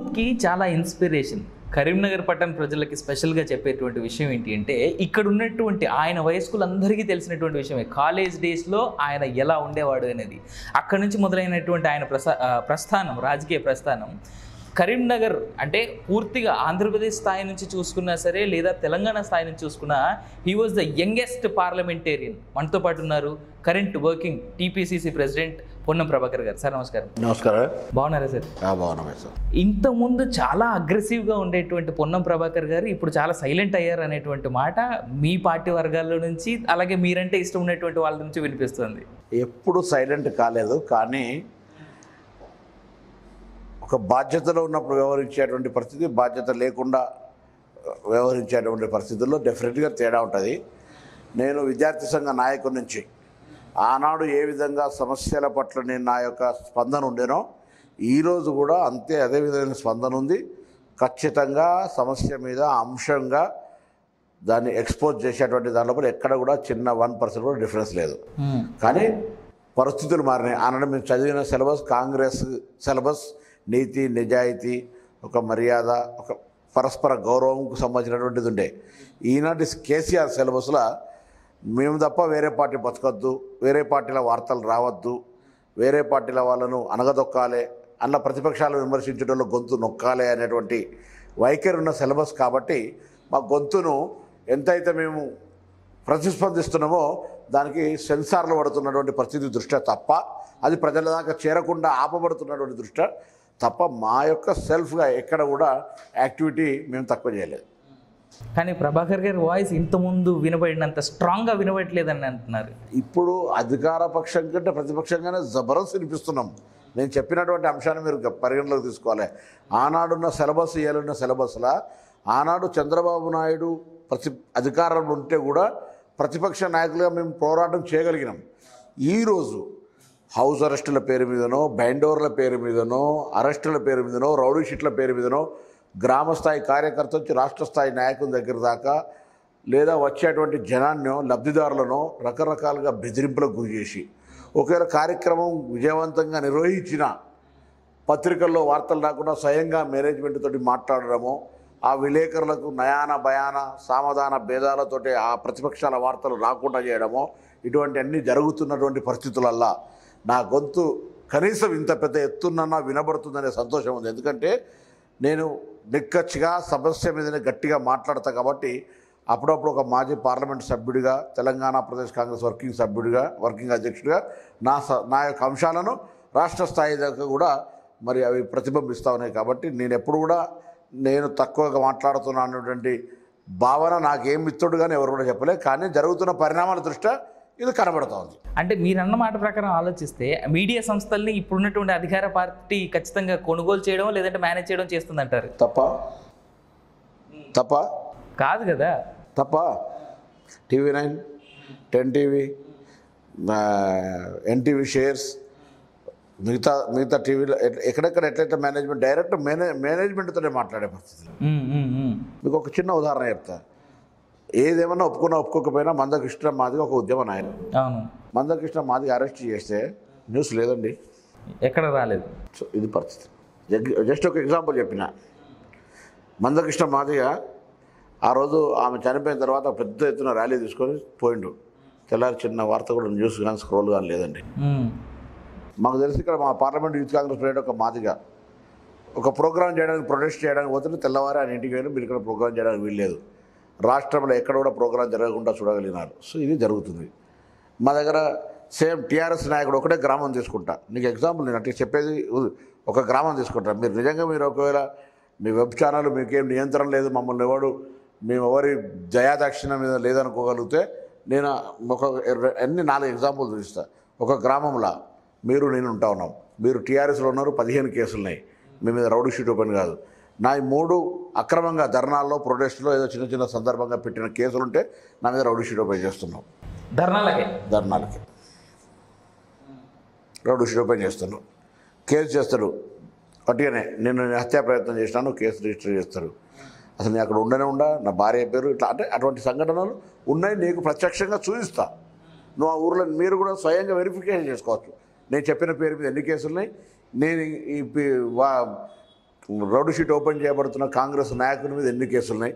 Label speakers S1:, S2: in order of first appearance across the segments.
S1: యూత్కి చాలా ఇన్స్పిరేషన్. కరీంనగర్ పట్టణ ప్రజలకి స్పెషల్గా చెప్పేటువంటి విషయం ఏంటి అంటే ఇక్కడ ఉన్నటువంటి ఆయన వయస్కులందరికీ తెలిసినటువంటి విషయమే. కాలేజ్ డేస్లో ఆయన ఎలా ఉండేవాడు అనేది. అక్కడి నుంచి మొదలైనటువంటి ఆయన ప్రసా ప్రస్థానం రాజకీయ ప్రస్థానం కరీంనగర్ అంటే పూర్తిగా ఆంధ్రప్రదేశ్ స్థాయి నుంచి చూసుకున్నా సరే లేదా తెలంగాణ స్థాయి నుంచి చూసుకున్నా he was the youngest parliamentarian మనతో పాటు ఉన్నారు current working TPCC president Ponnam Prabhakar garu. Sir నమస్కారం.
S2: నమస్కారం.
S1: బాగున్నారా సార్?
S2: బాగున్నామే సార్.
S1: ఇంతకుముందు చాలా అగ్రెసివ్గా ఉండేటువంటి పొన్నం ప్రభాకర్ గారు ఇప్పుడు చాలా సైలెంట్ అయ్యారు అనేటువంటి మాట మీ పార్టీ వర్గాల్లో నుంచి అలాగే మీరంటే ఇష్టం ఉన్నటువంటి వాళ్ళ నుంచి వినిపిస్తుంది.
S2: ఎప్పుడు సైలెంట్ కాలేదు కానీ ఒక బాధ్యతలో ఉన్నప్పుడు వ్యవహరించేటువంటి పరిస్థితి బాధ్యత లేకుండా వ్యవహరించేటువంటి పరిస్థితుల్లో డెఫినెట్గా తేడా ఉంటుంది. నేను విద్యార్థి సంఘ నాయకుడి నుంచి ఆనాడు ఏ విధంగా సమస్యల పట్ల నేను నా యొక్క స్పందన ఉండేనో ఈరోజు కూడా అంతే అదే విధమైన స్పందన ఉంది. ఖచ్చితంగా సమస్య మీద అంశంగా దాన్ని ఎక్స్పోజ్ చేసేటువంటి దాని లోపల ఎక్కడ కూడా చిన్న వన్ పర్సెంట్ కూడా డిఫరెన్స్ లేదు. కానీ పరిస్థితులు మారినాయి. ఆనాడు మేము చదివిన సిలబస్ కాంగ్రెస్ సిలబస్ నీతి నిజాయితీ ఒక మర్యాద ఒక పరస్పర గౌరవంకు సంబంధించినటువంటిది ఉండే. ఈనాటి కేసీఆర్ సిలబస్లో మేము తప్ప వేరే పార్టీ బతకద్దు వేరే పార్టీల వార్తలు రావద్దు వేరే పార్టీల వాళ్ళను అనగదొక్కాలి అన్న ప్రతిపక్షాలు విమర్శించడంలో గొంతు నొక్కాలి అనేటువంటి వైఖరి ఉన్న సిలబస్ కాబట్టి మా గొంతును ఎంతైతే మేము ప్రతిస్పందిస్తున్నామో దానికి సెన్సార్లు పడుతున్నటువంటి పరిస్థితి దృష్ట్యా తప్ప అది ప్రజల దాకా చేరకుండా ఆపబడుతున్నటువంటి దృష్ట్యా తప్ప మా యొక్క సెల్ఫ్గా ఎక్కడ కూడా యాక్టివిటీ మేము తక్కువ చేయలేదు.
S1: కానీ ప్రభాకర్ గారి వాయిస్ ఇంతకుముందు వినబడినంత స్ట్రాంగ్గా వినబడలేదని అంటున్నారు.
S2: ఇప్పుడు అధికార పక్షం కంటే ప్రతిపక్షంగానే జబరదస్త్ వినిపిస్తున్నాం. నేను చెప్పినటువంటి అంశాన్ని మీరు పరిగణలోకి తీసుకోవాలి. ఆనాడున్న సిలబస్ ఇవ్వాలన్న సిలబస్లా ఆనాడు చంద్రబాబు నాయుడు ప్రతి అధికారంలో ఉంటే కూడా ప్రతిపక్ష నాయకులుగా మేము పోరాటం చేయగలిగినాం. ఈరోజు హౌస్ అరెస్టుల పేరు మీదనో బైండోర్ల పేరు మీదనో అరెస్టుల పేరు మీదనో రౌడీ షీట్ల పేరు మీదనో గ్రామస్థాయి కార్యకర్త వచ్చి రాష్ట్ర స్థాయి నాయకుల దగ్గర దాకా లేదా వచ్చేటువంటి జనాన్నో లబ్ధిదారులను రకరకాలుగా బెదిరింపులకు గురి చేసి ఒకవేళ కార్యక్రమం విజయవంతంగా నిర్వహించిన పత్రికల్లో వార్తలు రాకుండా స్వయంగా మేనేజ్మెంట్ తోటి మాట్లాడడము ఆ విలేకరులకు నయాన భయాన సామధాన భేదాలతోటి ఆ ప్రతిపక్షాల వార్తలు రాకుండా చేయడము ఇటువంటి అన్నీ జరుగుతున్నటువంటి పరిస్థితులల్లా నా గొంతు కనీసం ఇంత పెద్ద ఎత్తున్నా వినబడుతుందనే సంతోషం ఉంది. ఎందుకంటే నేను నిక్కచ్చిగా సమస్య మీదనే గట్టిగా మాట్లాడతా కాబట్టి అప్పుడప్పుడు ఒక మాజీ పార్లమెంట్ సభ్యుడిగా తెలంగాణ ప్రదేశ్ కాంగ్రెస్ వర్కింగ్ సభ్యుడిగా వర్కింగ్ అధ్యక్షుడిగా నా స- నా యొక్క అంశాలను రాష్ట్ర స్థాయి దాకా కూడా మరి అవి ప్రతిబింబిస్తూ ఉన్నాయి కాబట్టి నేను ఎప్పుడు కూడా నేను తక్కువగా మాట్లాడుతున్నా అన్నటువంటి భావన నాకేం మిత్రుడుగానే ఎవరు కూడా చెప్పలేదు కానీ జరుగుతున్న పరిణామాల దృష్ట్యా ఇది కనబడుతూ ఉంది
S1: అంటే మీరన్న మాట ప్రకారం ఆలోచిస్తే మీడియా సంస్థల్ని ఇప్పుడున్నటువంటి అధికార పార్టీ ఖచ్చితంగా కొనుగోలు చేయడం లేదంటే మేనేజ్ చేయడం చేస్తుందంటారు.
S2: తప్ప? తప్ప?
S1: కాదు కదా.
S2: తప్ప? TV nine ten TV NTV shares మిగతా మిగతా టీవీలో ఎక్కడెక్కడ ఎట్లయితే మేనేజ్మెంట్ డైరెక్ట్ మేనే మేనేజ్మెంట్తోనే మాట్లాడే పరిస్థితి. మీకు ఒక చిన్న ఉదాహరణ చెప్తా. ఏదేమన్నా ఒప్పుకున్నా ఒప్పుకోకపోయినా మందకృష్ణ మాదిగా ఒక ఉద్యమ
S1: అవును.
S2: మందకృష్ణ మాదిగా అరెస్ట్ చేస్తే న్యూస్ లేదండి.
S1: ఎక్కడ రాలేదు.
S2: సో ఇది పరిస్థితి. జస్ట్ ఒక ఎగ్జాంపుల్ చెప్పిన. మందకృష్ణ మాదిగ ఆ రోజు ఆమె చనిపోయిన తర్వాత పెద్ద ఎత్తున ర్యాలీ తీసుకొని పోయిండు. తెల్లారి చిన్న వార్త కూడా న్యూస్ కానీ స్క్రోల్ కానీ లేదండి. మాకు తెలిసి ఇక్కడ మా పార్లమెంట్ యూత్ కాంగ్రెస్ ప్లేట్ ఒక మాదిగ. ఒక ప్రోగ్రామ్ చేయడానికి ప్రొటెస్ట్ చేయడానికి పోతుంటే తెల్లవారి ఆయన ఇంటికి వెళ్ళి మీరు ఇక్కడ ప్రోగ్రామ్ చేయడానికి వీల్లేదు రాష్ట్రంలో ఎక్కడ కూడా ప్రోగ్రాం జరగకుండా చూడగలిగినారు. సో ఇది జరుగుతుంది. మా దగ్గర సేమ్ టీఆర్ఎస్ నాయకుడు ఒకటే గ్రామం తీసుకుంటా. నీకు ఎగ్జాంపుల్ నేను అంటే చెప్పేది ఒక గ్రామం తీసుకుంటా. మీరు నిజంగా మీరు ఒకవేళ మీ వెబ్ ఛానల్ మీకేం నియంత్రణ లేదు మమ్మల్ని ఎవడు మేము ఎవరి దయాదక్షిణ మీద లేదనుకోగలిగితే నేను ఒక ఎర్ర- అన్ని నాలుగు ఎగ్జాంపుల్ చూపిస్తా. ఒక గ్రామంలో మీరు నేను ఉంటా ఉన్నాం. మీరు టీఆర్ఎస్లో ఉన్నారు పదిహేను కేసులు ఉన్నాయి మీ మీద రౌడీ షీట్ ఓపెన్ కాదు. నా ఈ మూడు అక్రమంగా ధర్నాల్లో ప్రొటెస్ట్లో ఏదో చిన్న చిన్న సందర్భంగా పెట్టిన కేసులు ఉంటే నా మీద రౌడీ షీట్ ఓపెన్ చేస్తున్నాం
S1: ధర్నాలకే?
S2: ధర్నాలకి. రౌడీ షీట్ ఓపెన్ చేస్తున్నాం కేసు చేస్తాడు. అటుగానే నేను హత్యా ప్రయత్నం చేసినాను కేసు రిజిస్టర్ చేస్తారు. అసలు నేను అక్కడ ఉండనే ఉండా నా భార్య పేరు ఇట్లా అంటే అటువంటి సంఘటనలు ఉన్నాయి నీకు ప్రత్యక్షంగా చూపిస్తా. నువ్వు ఆ ఊర్లో మీరు కూడా స్వయంగా వెరిఫికేషన్ చేసుకోవచ్చు. నేను చెప్పిన పేరు మీద ఎన్ని కేసులు ఉన్నాయి నేను ఈ రౌడీ షీట్ ఓపెన్ చేయబడుతున్న కాంగ్రెస్ నాయకుల మీద ఎన్ని కేసులు ఉన్నాయి?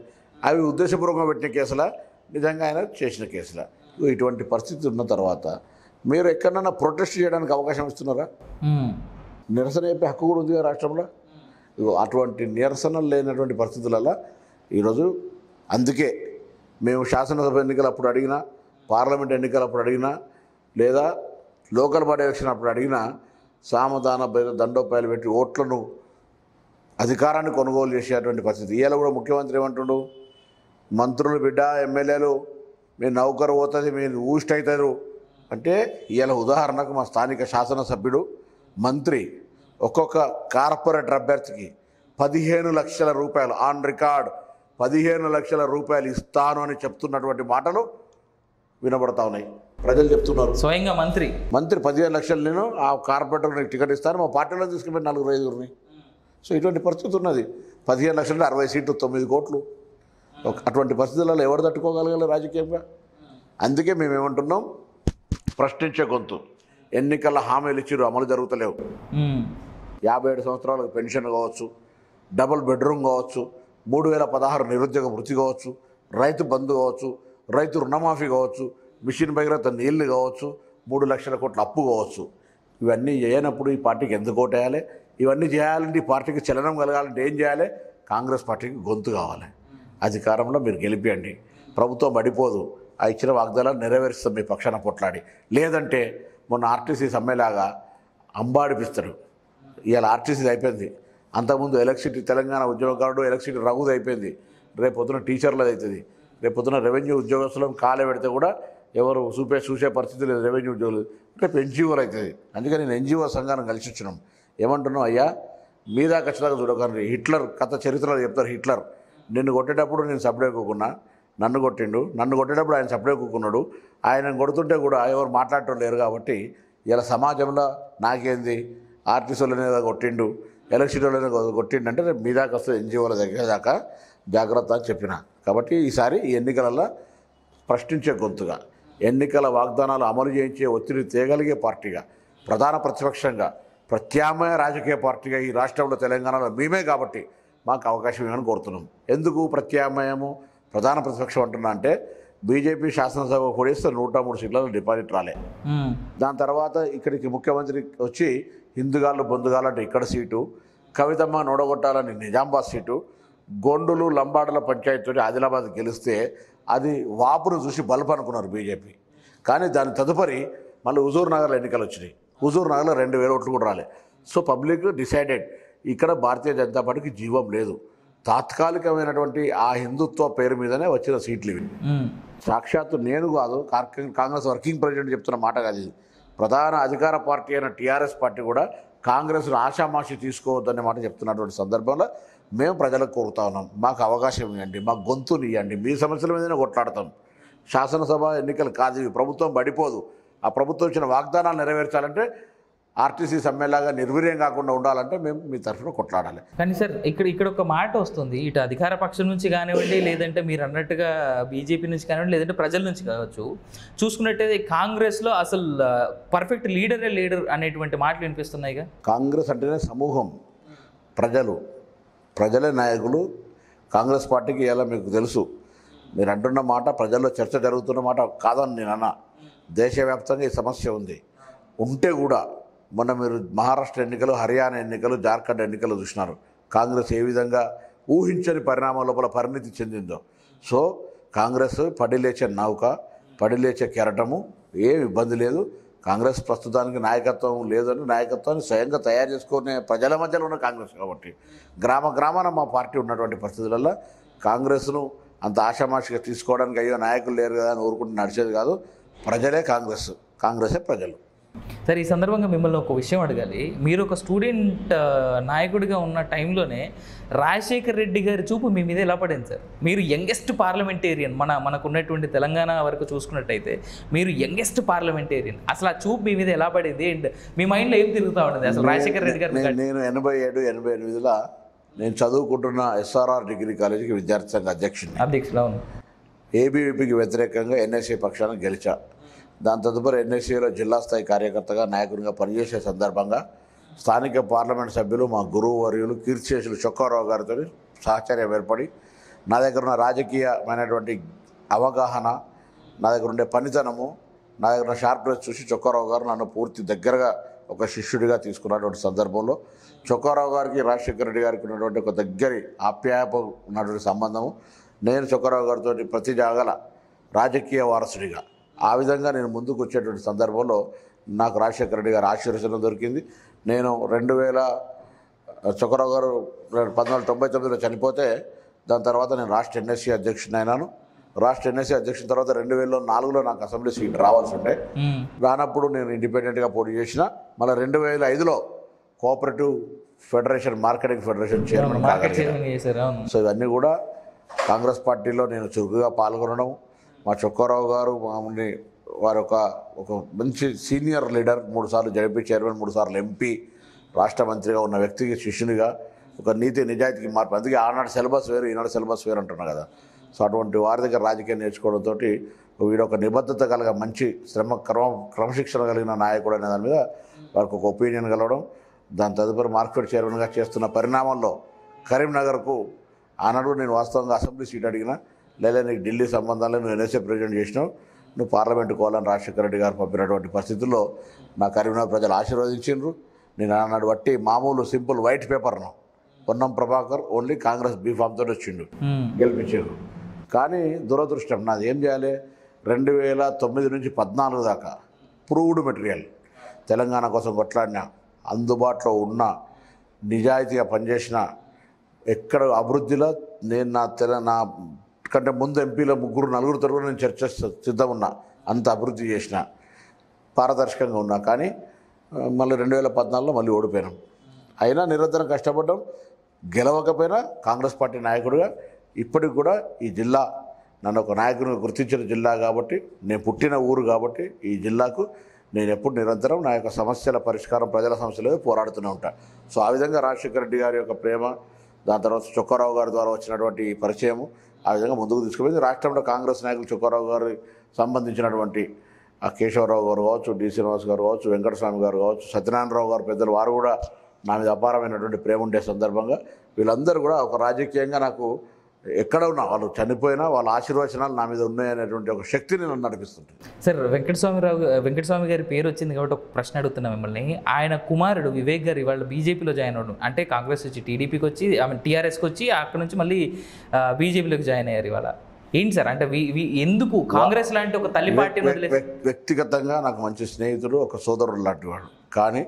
S2: అవి ఉద్దేశపూర్వకంగా పెట్టిన కేసులా? నిజంగా ఆయన చేసిన కేసులా? ఇటువంటి పరిస్థితి ఉన్న తర్వాత మీరు ఎక్కడన్నా ప్రొటెస్ట్ చేయడానికి అవకాశం ఇస్తున్నారా. నిరసన చెప్పే హక్కు కూడా ఉంది రాష్ట్రంలో? అటువంటి నిరసనలు లేనటువంటి పరిస్థితులలో ఈరోజు అందుకే మేము శాసనసభ ఎన్నికలు అప్పుడు అడిగినా పార్లమెంట్ ఎన్నికలు అప్పుడు అడిగినా లేదా లోకల్ బాడీ ఎలక్షన్ అప్పుడు అడిగినా సామధాన దండోపాయాలు పెట్టి ఓట్లను అధికారాన్ని కొనుగోలు చేసేటువంటి పరిస్థితి. ఇవాళ కూడా ముఖ్యమంత్రి ఏమంటుండు? మంత్రులు బిడ్డ ఎమ్మెల్యేలు మీ నౌకరు పోతుంది మీరు ఊస్ట్ అవుతారు అంటే ఇవాళ ఉదాహరణకు మా స్థానిక శాసనసభ్యుడు మంత్రి ఒక్కొక్క కార్పొరేటర్ అభ్యర్థికి పదిహేను లక్షల రూపాయలు ఆన్ రికార్డ్ పదిహేను లక్షల రూపాయలు ఇస్తాను అని చెప్తున్నటువంటి మాటలు వినబడతా ఉన్నాయి. ప్రజలు చెప్తున్నారు.
S1: స్వయంగా మంత్రి.
S2: మంత్రి పదిహేను లక్షలు నేను ఆ కార్పొరేటర్ టికెట్ ఇస్తాను. మా పార్టీలో తీసుకుపోయి నలుగురు ఐదుగురిని. సో ఇటువంటి పరిస్థితి ఉన్నది. పదిహేను లక్షలు అరవై సీట్లు తొమ్మిది కోట్లు. అటువంటి పరిస్థితులలో ఎవరు తట్టుకోగలగాలి రాజకీయంగా? అందుకే మేము ఏమంటున్నాం ప్రశ్నించే గొంతు. ఎన్నికల హామీలు ఇచ్చిరు అమలు జరుగుతలేవు. యాభై ఏడు సంవత్సరాలకు పెన్షన్ కావచ్చు డబుల్ బెడ్రూమ్ కావచ్చు మూడు వేల పదహారు నిరుద్యోగ వృత్తి కావచ్చు రైతు బంధు కావచ్చు రైతు రుణమాఫీ కావచ్చు మిషన్ భగీరథ నీళ్ళు కావచ్చు మూడు లక్షల కోట్ల అప్పు కావచ్చు. ఇవన్నీ చేయనప్పుడు ఈ పార్టీకి ఎందుకు ఓటేయాలి? ఇవన్నీ చేయాలంటే ఈ పార్టీకి చలనం కలగాలంటే ఏం చేయాలి? కాంగ్రెస్ పార్టీకి గొంతు కావాలి. అధికారంలో మీరు గెలిపియండి. ప్రభుత్వం పడిపోదు. ఆ ఇచ్చిన వాగ్దానాలు నెరవేరుస్తాం మీ పక్షాన పొట్లాడి. లేదంటే మొన్న ఆర్టీసీ సమ్మెలాగా అంబాడిపిస్తారు ఇవాళ ఆర్టీసీ అయిపోయింది. అంతకుముందు ఎలక్ట్రిసిటీ తెలంగాణ ఉద్యోగకారుడు ఎలక్ట్రిసిటీ రఘుది అయిపోయింది. రేపు పొద్దున టీచర్లది అవుతుంది. రేపు పొద్దున రెవెన్యూ ఉద్యోగస్తులను కాలే పెడితే కూడా ఎవరు చూపే చూసే పరిస్థితి లేదు రెవెన్యూ ఉద్యోగులు. రేపు ఎన్జిఓలు అవుతుంది. అందుకని నేను ఎన్జిఓ సంఘాన్ని కలిసి వచ్చినాం. ఏమంటున్నావు అయ్యా? మీద ఖచ్చితంగా చూడకండి. హిట్లర్ కథ చరిత్రలో చెప్తారు హిట్లర్. నిన్ను కొట్టేటప్పుడు నేను సపడే కూకున్నా నన్ను కొట్టిండు. నన్ను కొట్టేటప్పుడు ఆయన సపడే కూకున్నాడు ఆయన కొడుతుంటే కూడా ఎవరు మాట్లాడటం లేరు కాబట్టి ఇలా సమాజంలో నాకేంది? ఆర్టీసీలోనే కొట్టిండు. ఎలక్ట్రిసిటీలోనే కొట్టిండు అంటే రేపు మీ దాకా వస్తుంది ఎన్జిఓల దగ్గర దాకా జాగ్రత్త అని చెప్పిన. కాబట్టి ఈసారి ఈ ఎన్నికలలో ప్రశ్నించే గొంతుగా ఎన్నికల వాగ్దానాలు అమలు చేయించే ఒత్తిడి తేగలిగే పార్టీగా ప్రధాన ప్రతిపక్షంగా ప్రత్యామ్నాయ రాజకీయ పార్టీగా ఈ రాష్ట్రంలో తెలంగాణలో మేమే కాబట్టి మాకు అవకాశం ఇవ్వని కోరుతున్నాం. ఎందుకు ప్రత్యామ్నాయము? ప్రధాన ప్రతిపక్షం అంటున్నా అంటే బీజేపీ శాసనసభ పొడిస్తే నూట మూడు సీట్లలో డిపాజిట్ రాలే. దాని తర్వాత ఇక్కడికి ముఖ్యమంత్రి వచ్చి హిందుగాళ్ళు బొందుగాలంటే ఇక్కడ సీటు కవితమ్మ నోడగొట్టాలని నిజామాబాద్ సీటు గొండులు లంబాడల పంచాయతీ ఆదిలాబాద్ గెలిస్తే అది వాపును చూసి బల్బ్ అనుకున్నారు బీజేపీ. కానీ దాని తదుపరి మళ్ళీ హుజూర్ నగర్లో ఎన్నికలు వచ్చినాయి. హుజూర్ నగర్లో రెండు వేల ఓట్లు కూడా రాలే. So public decided. ఇక్కడ భారతీయ జనతా పార్టీకి జీవం లేదు. తాత్కాలికమైనటువంటి ఆ హిందుత్వ పేరు మీదనే వచ్చిన సీట్లు ఇవి. సాక్షాత్తు నేను కాదు కాంగ్రెస్ వర్కింగ్ ప్రెసిడెంట్ చెప్తున్న మాట కాదు ఇది. ప్రధాన అధికార పార్టీ అయిన టీఆర్ఎస్ పార్టీ కూడా కాంగ్రెస్ను ఆషామాషి తీసుకోవద్దనే మాట చెప్తున్నటువంటి సందర్భంలో మేము ప్రజలకు కోరుతా ఉన్నాం. మాకు అవకాశం ఇవ్వండి మాకు గొంతుని ఇవ్వండి. మీ సమస్యల మీదనే కొట్లాడతాం. శాసనసభ ఎన్నికలు కాదు ఇవి. ప్రభుత్వం పడిపోదు. ఆ ప్రభుత్వం ఇచ్చిన వాగ్దానాలు నెరవేర్చాలంటే ఆర్టీసీ సమ్మెలాగా నిర్వీర్యం కాకుండా ఉండాలంటే మేము మీ తరఫున కొట్లాడాలి.
S1: కానీ సార్ ఇక్కడ ఇక్కడ ఒక మాట వస్తుంది. ఇటు అధికార పక్షం నుంచి కానివ్వండి లేదంటే మీరు అన్నట్టుగా బీజేపీ నుంచి కానివ్వండి లేదంటే ప్రజల నుంచి కావచ్చు. చూసుకున్నట్టయితే కాంగ్రెస్లో అసలు పర్ఫెక్ట్ లీడరే లీడర్ అనేటువంటి మాటలు వినిపిస్తున్నాయిగా?
S2: కాంగ్రెస్ అంటేనే సమూహం. ప్రజలు. ప్రజలే నాయకులు. కాంగ్రెస్ పార్టీకి ఇలా మీకు తెలుసు. మీరు అంటున్న మాట ప్రజల్లో చర్చ జరుగుతున్న మాట కాదని నేను అన్నా. దేశవ్యాప్తంగా ఈ సమస్య ఉంది. ఉంటే కూడా మొన్న మీరు మహారాష్ట్ర ఎన్నికలు హర్యానా ఎన్నికలు జార్ఖండ్ ఎన్నికలు చూసినారు. కాంగ్రెస్ ఏ విధంగా ఊహించని పరిణామం లోపల పరిణితి చెందిందో. సో కాంగ్రెస్ పడిలేచే నౌక పడిలేచే కెరటము ఏం ఇబ్బంది లేదు. కాంగ్రెస్ ప్రస్తుతానికి నాయకత్వం లేదని నాయకత్వాన్ని స్వయంగా తయారు చేసుకునే ప్రజల మధ్యలో ఉన్న కాంగ్రెస్ కాబట్టి గ్రామ గ్రామాన మా పార్టీ ఉన్నటువంటి పరిస్థితులలో కాంగ్రెస్ను అంత ఆషామాషిగా తీసుకోవడానికి అయ్యో నాయకులు లేరు కదా అని ఊరుకుంటూ నడిచేది కాదు. ప్రజలే కాంగ్రెస్ కాంగ్రెసే ప్రజలు.
S1: సార్ ఈ సందర్భంగా మిమ్మల్ని ఒక విషయం అడగాలి. మీరు ఒక స్టూడెంట్ నాయకుడిగా ఉన్న టైంలోనే రాజశేఖర్ రెడ్డి గారి చూపు మీ మీద ఎలా పడింది సార్? మీరు యంగెస్ట్ పార్లమెంటేరియన్ మన మనకు ఉన్నటువంటి తెలంగాణ వరకు చూసుకున్నట్టయితే మీరు యంగెస్ట్ పార్లమెంటేరియన్. అసలు ఆ చూపు మీ మీద ఎలా పడింది? అండ్ మీ మైండ్లో ఏం తిరుగుతూ ఉండేది అసలు రాజశేఖర్ రెడ్డి గారి
S2: నేను ఎనభై ఏడు ఎనభై ఎనిమిదిలో నేను చదువుకుంటున్న ఎస్ఆర్ఆర్ డిగ్రీ కాలేజీకి విద్యార్థి సంఘ అధ్యక్షుడిని.
S1: అధ్యక్షులు అవును.
S2: ఏబీవీపీకి వ్యతిరేకంగా ఎన్ఎస్సీ పక్షాన గెలిచా. దాని తదుపరి ఎన్ఎస్సీలో జిల్లా స్థాయి కార్యకర్తగా నాయకునిగా పనిచేసే సందర్భంగా స్థానిక పార్లమెంట్ సభ్యులు మా గురువు వర్యులు కీర్తిశేషులు చొక్కారావు గారితో సహచర్యం ఏర్పడి నా దగ్గర ఉన్న రాజకీయమైనటువంటి అవగాహన నా దగ్గర ఉండే పనితనము నా దగ్గర ఉన్న షార్ప్నెస్ చూసి చొక్కారావు గారు నన్ను పూర్తి దగ్గరగా ఒక శిష్యుడిగా తీసుకున్నటువంటి సందర్భంలో చొక్కారావు గారికి రాజశేఖర రెడ్డి గారికి ఉన్నటువంటి ఒక దగ్గరి ఆప్యాయపు ఉన్నటువంటి సంబంధము నేను చొక్కారావు గారితో ప్రతి జాగల రాజకీయ వారసుడిగా. ఆ విధంగా నేను ముందుకు వచ్చేటువంటి సందర్భంలో నాకు రాజశేఖర రెడ్డి గారి ఆశీర్వచనం దొరికింది. నేను రెండు వేల చొక్కరావు గారు పంతొమ్మిది తొంభై తొమ్మిదిలో చనిపోతే దాని తర్వాత నేను రాష్ట్ర ఎన్ఎస్సీ అధ్యక్షుని అయినాను రాష్ట్ర ఎన్ఎస్సీ అధ్యక్షుని తర్వాత రెండు వేల నాలుగులో నాకు అసెంబ్లీ సీట్ రావాల్సి ఉండే. రానప్పుడు నేను ఇండిపెండెంట్గా పోటీ చేసిన. మళ్ళీ రెండు వేల ఐదులో cooperative federation marketing federation chairman so ఇవన్నీ కూడా కాంగ్రెస్ పార్టీలో నేను చురుకుగా పాల్గొనడం మా చొక్కారావు గారు మామూలు వారు ఒక ఒక మంచి సీనియర్ లీడర్ మూడుసార్లు జడ్పీ చైర్మన్ మూడుసార్లు ఎంపీ రాష్ట్ర మంత్రిగా ఉన్న వ్యక్తికి శిష్యునిగా ఒక నీతి నిజాయితీకి మార్పు. అందుకే ఆనాడు సిలబస్ వేరు ఈనాడు సిలబస్ వేరు అంటున్నా కదా. సో అటువంటి వారి దగ్గర రాజకీయం నేర్చుకోవడంతో వీడు ఒక నిబద్ధత కలిగిన మంచి శ్రమ క్రమ క్రమశిక్షణ కలిగిన నాయకుడు అనే దాని మీద వారికి ఒక ఒపీనియన్ కలవడం దాని తదుపరి మార్కెట్ చైర్మన్గా చేస్తున్న పరిణామంలో కరీంనగర్కు ఆనాడు నేను వాస్తవంగా అసెంబ్లీ సీట్ అడిగినా లేదా నీకు ఢిల్లీ సంబంధాలు నువ్వు ఎన్ఎస్ఏ ప్రెసిడెంట్ చేసినావు నువ్వు పార్లమెంటు కోవాలని రాజశేఖర రెడ్డి గారు పంపినటువంటి పరిస్థితుల్లో నా కరీంనగర్ ప్రజలు ఆశీర్వదించిండ్రు. నేను ఆనాడు బట్టి మామూలు సింపుల్ వైట్ పేపర్ను పొన్నం ప్రభాకర్ ఓన్లీ కాంగ్రెస్ బీఫామ్తో వచ్చిండు. గెలిపించారు కానీ దురదృష్టం నాది ఏం చేయాలి? రెండు వేల తొమ్మిది నుంచి పద్నాలుగు దాకా ప్రూవ్డ్ మెటీరియల్ తెలంగాణ కోసం కొట్లాడిన అందుబాటులో ఉన్న నిజాయితీగా పనిచేసిన ఎక్కడ అభివృద్ధిలో నేను నా తెల నా కంటే ముందు ఎంపీలో ముగ్గురు నలుగురు కూడా నేను చర్చ సిద్ధం ఉన్నా. అంత అభివృద్ధి చేసిన పారదర్శకంగా ఉన్నా. కానీ మళ్ళీ రెండు వేల పద్నాలుగులో మళ్ళీ ఓడిపోయినాం. అయినా నిరంతరం కష్టపడ్డాం. గెలవకపోయినా కాంగ్రెస్ పార్టీ నాయకుడిగా ఇప్పటికి కూడా ఈ జిల్లా నన్ను ఒక నాయకుడిని గుర్తించిన జిల్లా కాబట్టి నేను పుట్టిన ఊరు కాబట్టి ఈ జిల్లాకు నేను ఎప్పుడు నిరంతరం నా యొక్క సమస్యల పరిష్కారం ప్రజల సమస్యల పోరాడుతూనే ఉంటాను సో ఆ విధంగా రాజశేఖర రెడ్డి గారి యొక్క ప్రేమ దాని తర్వాత చొక్కారావు గారి ద్వారా వచ్చినటువంటి ఈ పరిచయము ఆ విధంగా ముందుకు తీసుకుపోయింది. రాష్ట్రంలో కాంగ్రెస్ నాయకులు చుక్కారావు గారు సంబంధించినటువంటి ఆ కేశవరావు గారు కావచ్చు డి శ్రీనివాస్ గారు కావచ్చు వెంకటస్వామి గారు కావచ్చు సత్యనారాయణరావు గారు పెద్దలు వారు కూడా నా మీద అపారమైనటువంటి ప్రేమ ఉండే సందర్భంగా వీళ్ళందరూ కూడా ఒక రాజకీయంగా నాకు ఎక్కడ ఉన్నా వాళ్ళు చనిపోయినా వాళ్ళ ఆశీర్వచనాలు నా మీద ఉన్నాయనేటువంటి ఒక శక్తిని నన్ను నడిపిస్తుంటుంది.
S1: సార్ వెంకటస్వామిరావు వెంకటస్వామి గారి పేరు వచ్చింది కాబట్టి ఒక ప్రశ్న అడుగుతున్నా మిమ్మల్ని. ఆయన కుమారుడు వివేక్ గారు ఇవాళ బీజేపీలో జాయిన్ అవ్వడం అంటే కాంగ్రెస్ వచ్చి టీడీపీకి వచ్చి ఐ మీన్ టీఆర్ఎస్కి వచ్చి అక్కడ నుంచి మళ్ళీ బీజేపీలోకి జాయిన్ అయ్యారు ఇవాళ. ఏంటి సార్? అంటే ఎందుకు కాంగ్రెస్ లాంటి ఒక తల్లి
S2: వ్యక్- వ్యక్తిగతంగా నాకు మంచి స్నేహితుడు ఒక సోదరుడు లాంటి వాడు. కానీ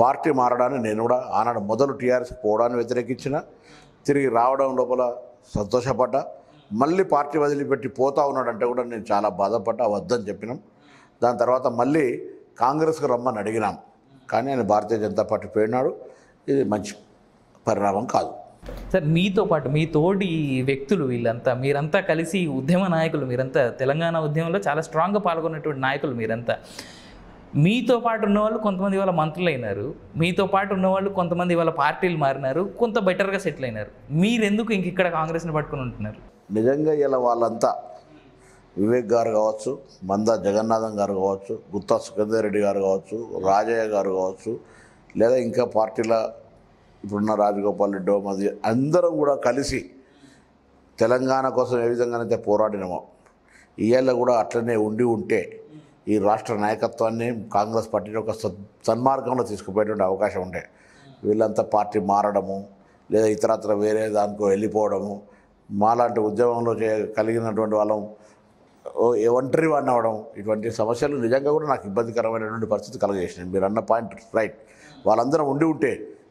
S2: పార్టీ మారడాన్ని నేను కూడా ఆనాడు మొదలు టీఆర్ఎస్కి పోవడాన్ని వ్యతిరేకించిన తిరిగి రావడం లోపల సంతోషపడ్డా. మళ్ళీ పార్టీ వదిలిపెట్టి పోతా ఉన్నాడంటే కూడా నేను చాలా బాధపడ్డా వద్దని చెప్పినాం. దాని తర్వాత మళ్ళీ కాంగ్రెస్కు రమ్మని అడిగినాం. కానీ ఆయన భారతీయ జనతా పార్టీ పోయినాడు. ఇది మంచి పరిణామం కాదు.
S1: సార్ మీతో పాటు మీ తోటి వ్యక్తులు వీళ్ళంతా మీరంతా కలిసి ఉద్యమ నాయకులు మీరంతా తెలంగాణ ఉద్యమంలో చాలా స్ట్రాంగ్గా పాల్గొన్నటువంటి నాయకులు మీరంతా. మీతో పాటు ఉన్నవాళ్ళు కొంతమంది ఇవాళ మంత్రులు అయినారు మీతో పాటు ఉన్నవాళ్ళు కొంతమంది ఇవాళ పార్టీలు మారినారు. కొంత బెటర్గా సెటిల్ అయినారు మీరెందుకు ఇంక ఇక్కడ కాంగ్రెస్ని పట్టుకుని ఉంటున్నారు?
S2: నిజంగా ఇలా వాళ్ళంతా వివేక్ గారు కావచ్చు మంద జగన్నాథం గారు కావచ్చు గుత్తా సుఖేందర్ రెడ్డి గారు కావచ్చు రాజయ్య గారు కావచ్చు లేదా ఇంకా పార్టీల ఇప్పుడున్న రాజగోపాల్ రెడ్డి మది అందరం కూడా కలిసి తెలంగాణ కోసం ఏ విధంగానైతే పోరాడినామో ఇవాళ కూడా అట్లనే ఉండి ఉంటే ఈ రాష్ట్ర నాయకత్వాన్ని కాంగ్రెస్ పార్టీని ఒక సద్ సన్మార్గంలో తీసుకుపోయేటువంటి అవకాశం ఉండే. వీళ్ళంతా పార్టీ మారడము లేదా ఇతరత్ర వేరే దానికో వెళ్ళిపోవడము మాలాంటి ఉద్యమంలో చే కలిగినటువంటి వాళ్ళం ఓ ఒంటరి వాడిని అవ్వడం ఇటువంటి సమస్యలు నిజంగా కూడా నాకు ఇబ్బందికరమైనటువంటి పరిస్థితి కలగజేసినాయి. మీరు అన్న పాయింట్ రైట్. వాళ్ళందరం ఉండి ఉంటే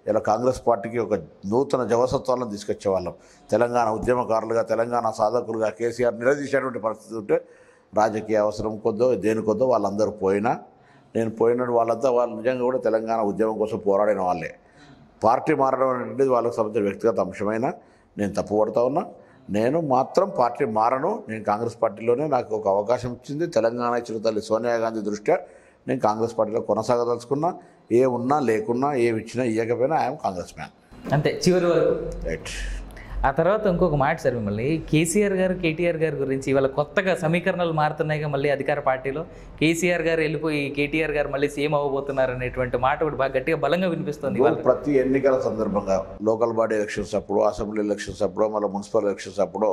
S2: ఇలా కాంగ్రెస్ పార్టీకి ఒక నూతన జవసత్వాలను తీసుకొచ్చే వాళ్ళం తెలంగాణ ఉద్యమకారులుగా తెలంగాణ సాధకులుగా కేసీఆర్ నిలదీసేటువంటి పరిస్థితి ఉంటే రాజకీయ అవసరం కొద్దో దేని కొద్దో వాళ్ళందరూ పోయినా నేను పోయిన వాళ్ళంతా వాళ్ళు నిజంగా కూడా తెలంగాణ ఉద్యమం కోసం పోరాడిన వాళ్ళే. పార్టీ మారడం అనేది వాళ్ళకి సంబంధించిన వ్యక్తిగత అంశమైనా నేను తప్పుపడతా ఉన్నా. నేను మాత్రం పార్టీ మారను. నేను కాంగ్రెస్ పార్టీలోనే నాకు ఒక అవకాశం ఇచ్చింది. తెలంగాణ ఇచ్చిన తల్లి సోనియా గాంధీ దృష్ట్యా నేను కాంగ్రెస్ పార్టీలో కొనసాగదలుచుకున్నా. ఏ ఉన్నా లేకున్నా ఏమి ఇచ్చినా ఇవ్వకపోయినా ఐఎమ్ కాంగ్రెస్ మ్యాన్
S1: అంతే. చివరి వరకు.
S2: రైట్
S1: ఆ తర్వాత ఇంకొక మాట సార్ మిమ్మల్ని. కేసీఆర్ గారు కేటీఆర్ గారి గురించి ఇవాళ కొత్తగా సమీకరణలు మారుతున్నాయిగా మళ్ళీ అధికార పార్టీలో. కేసీఆర్ గారు వెళ్ళిపోయి కేటీఆర్ గారు మళ్ళీ సీఎం అవ్వబోతున్నారు అనేటువంటి మాట కూడా బాగా గట్టిగా బలంగా వినిపిస్తుంది ఇవాళ.
S2: ప్రతి ఎన్నికల సందర్భంగా లోకల్ బాడీ ఎలక్షన్స్ అప్పుడు అసెంబ్లీ ఎలక్షన్స్ అప్పుడు మళ్ళీ మున్సిపల్ ఎలక్షన్స్ అప్పుడు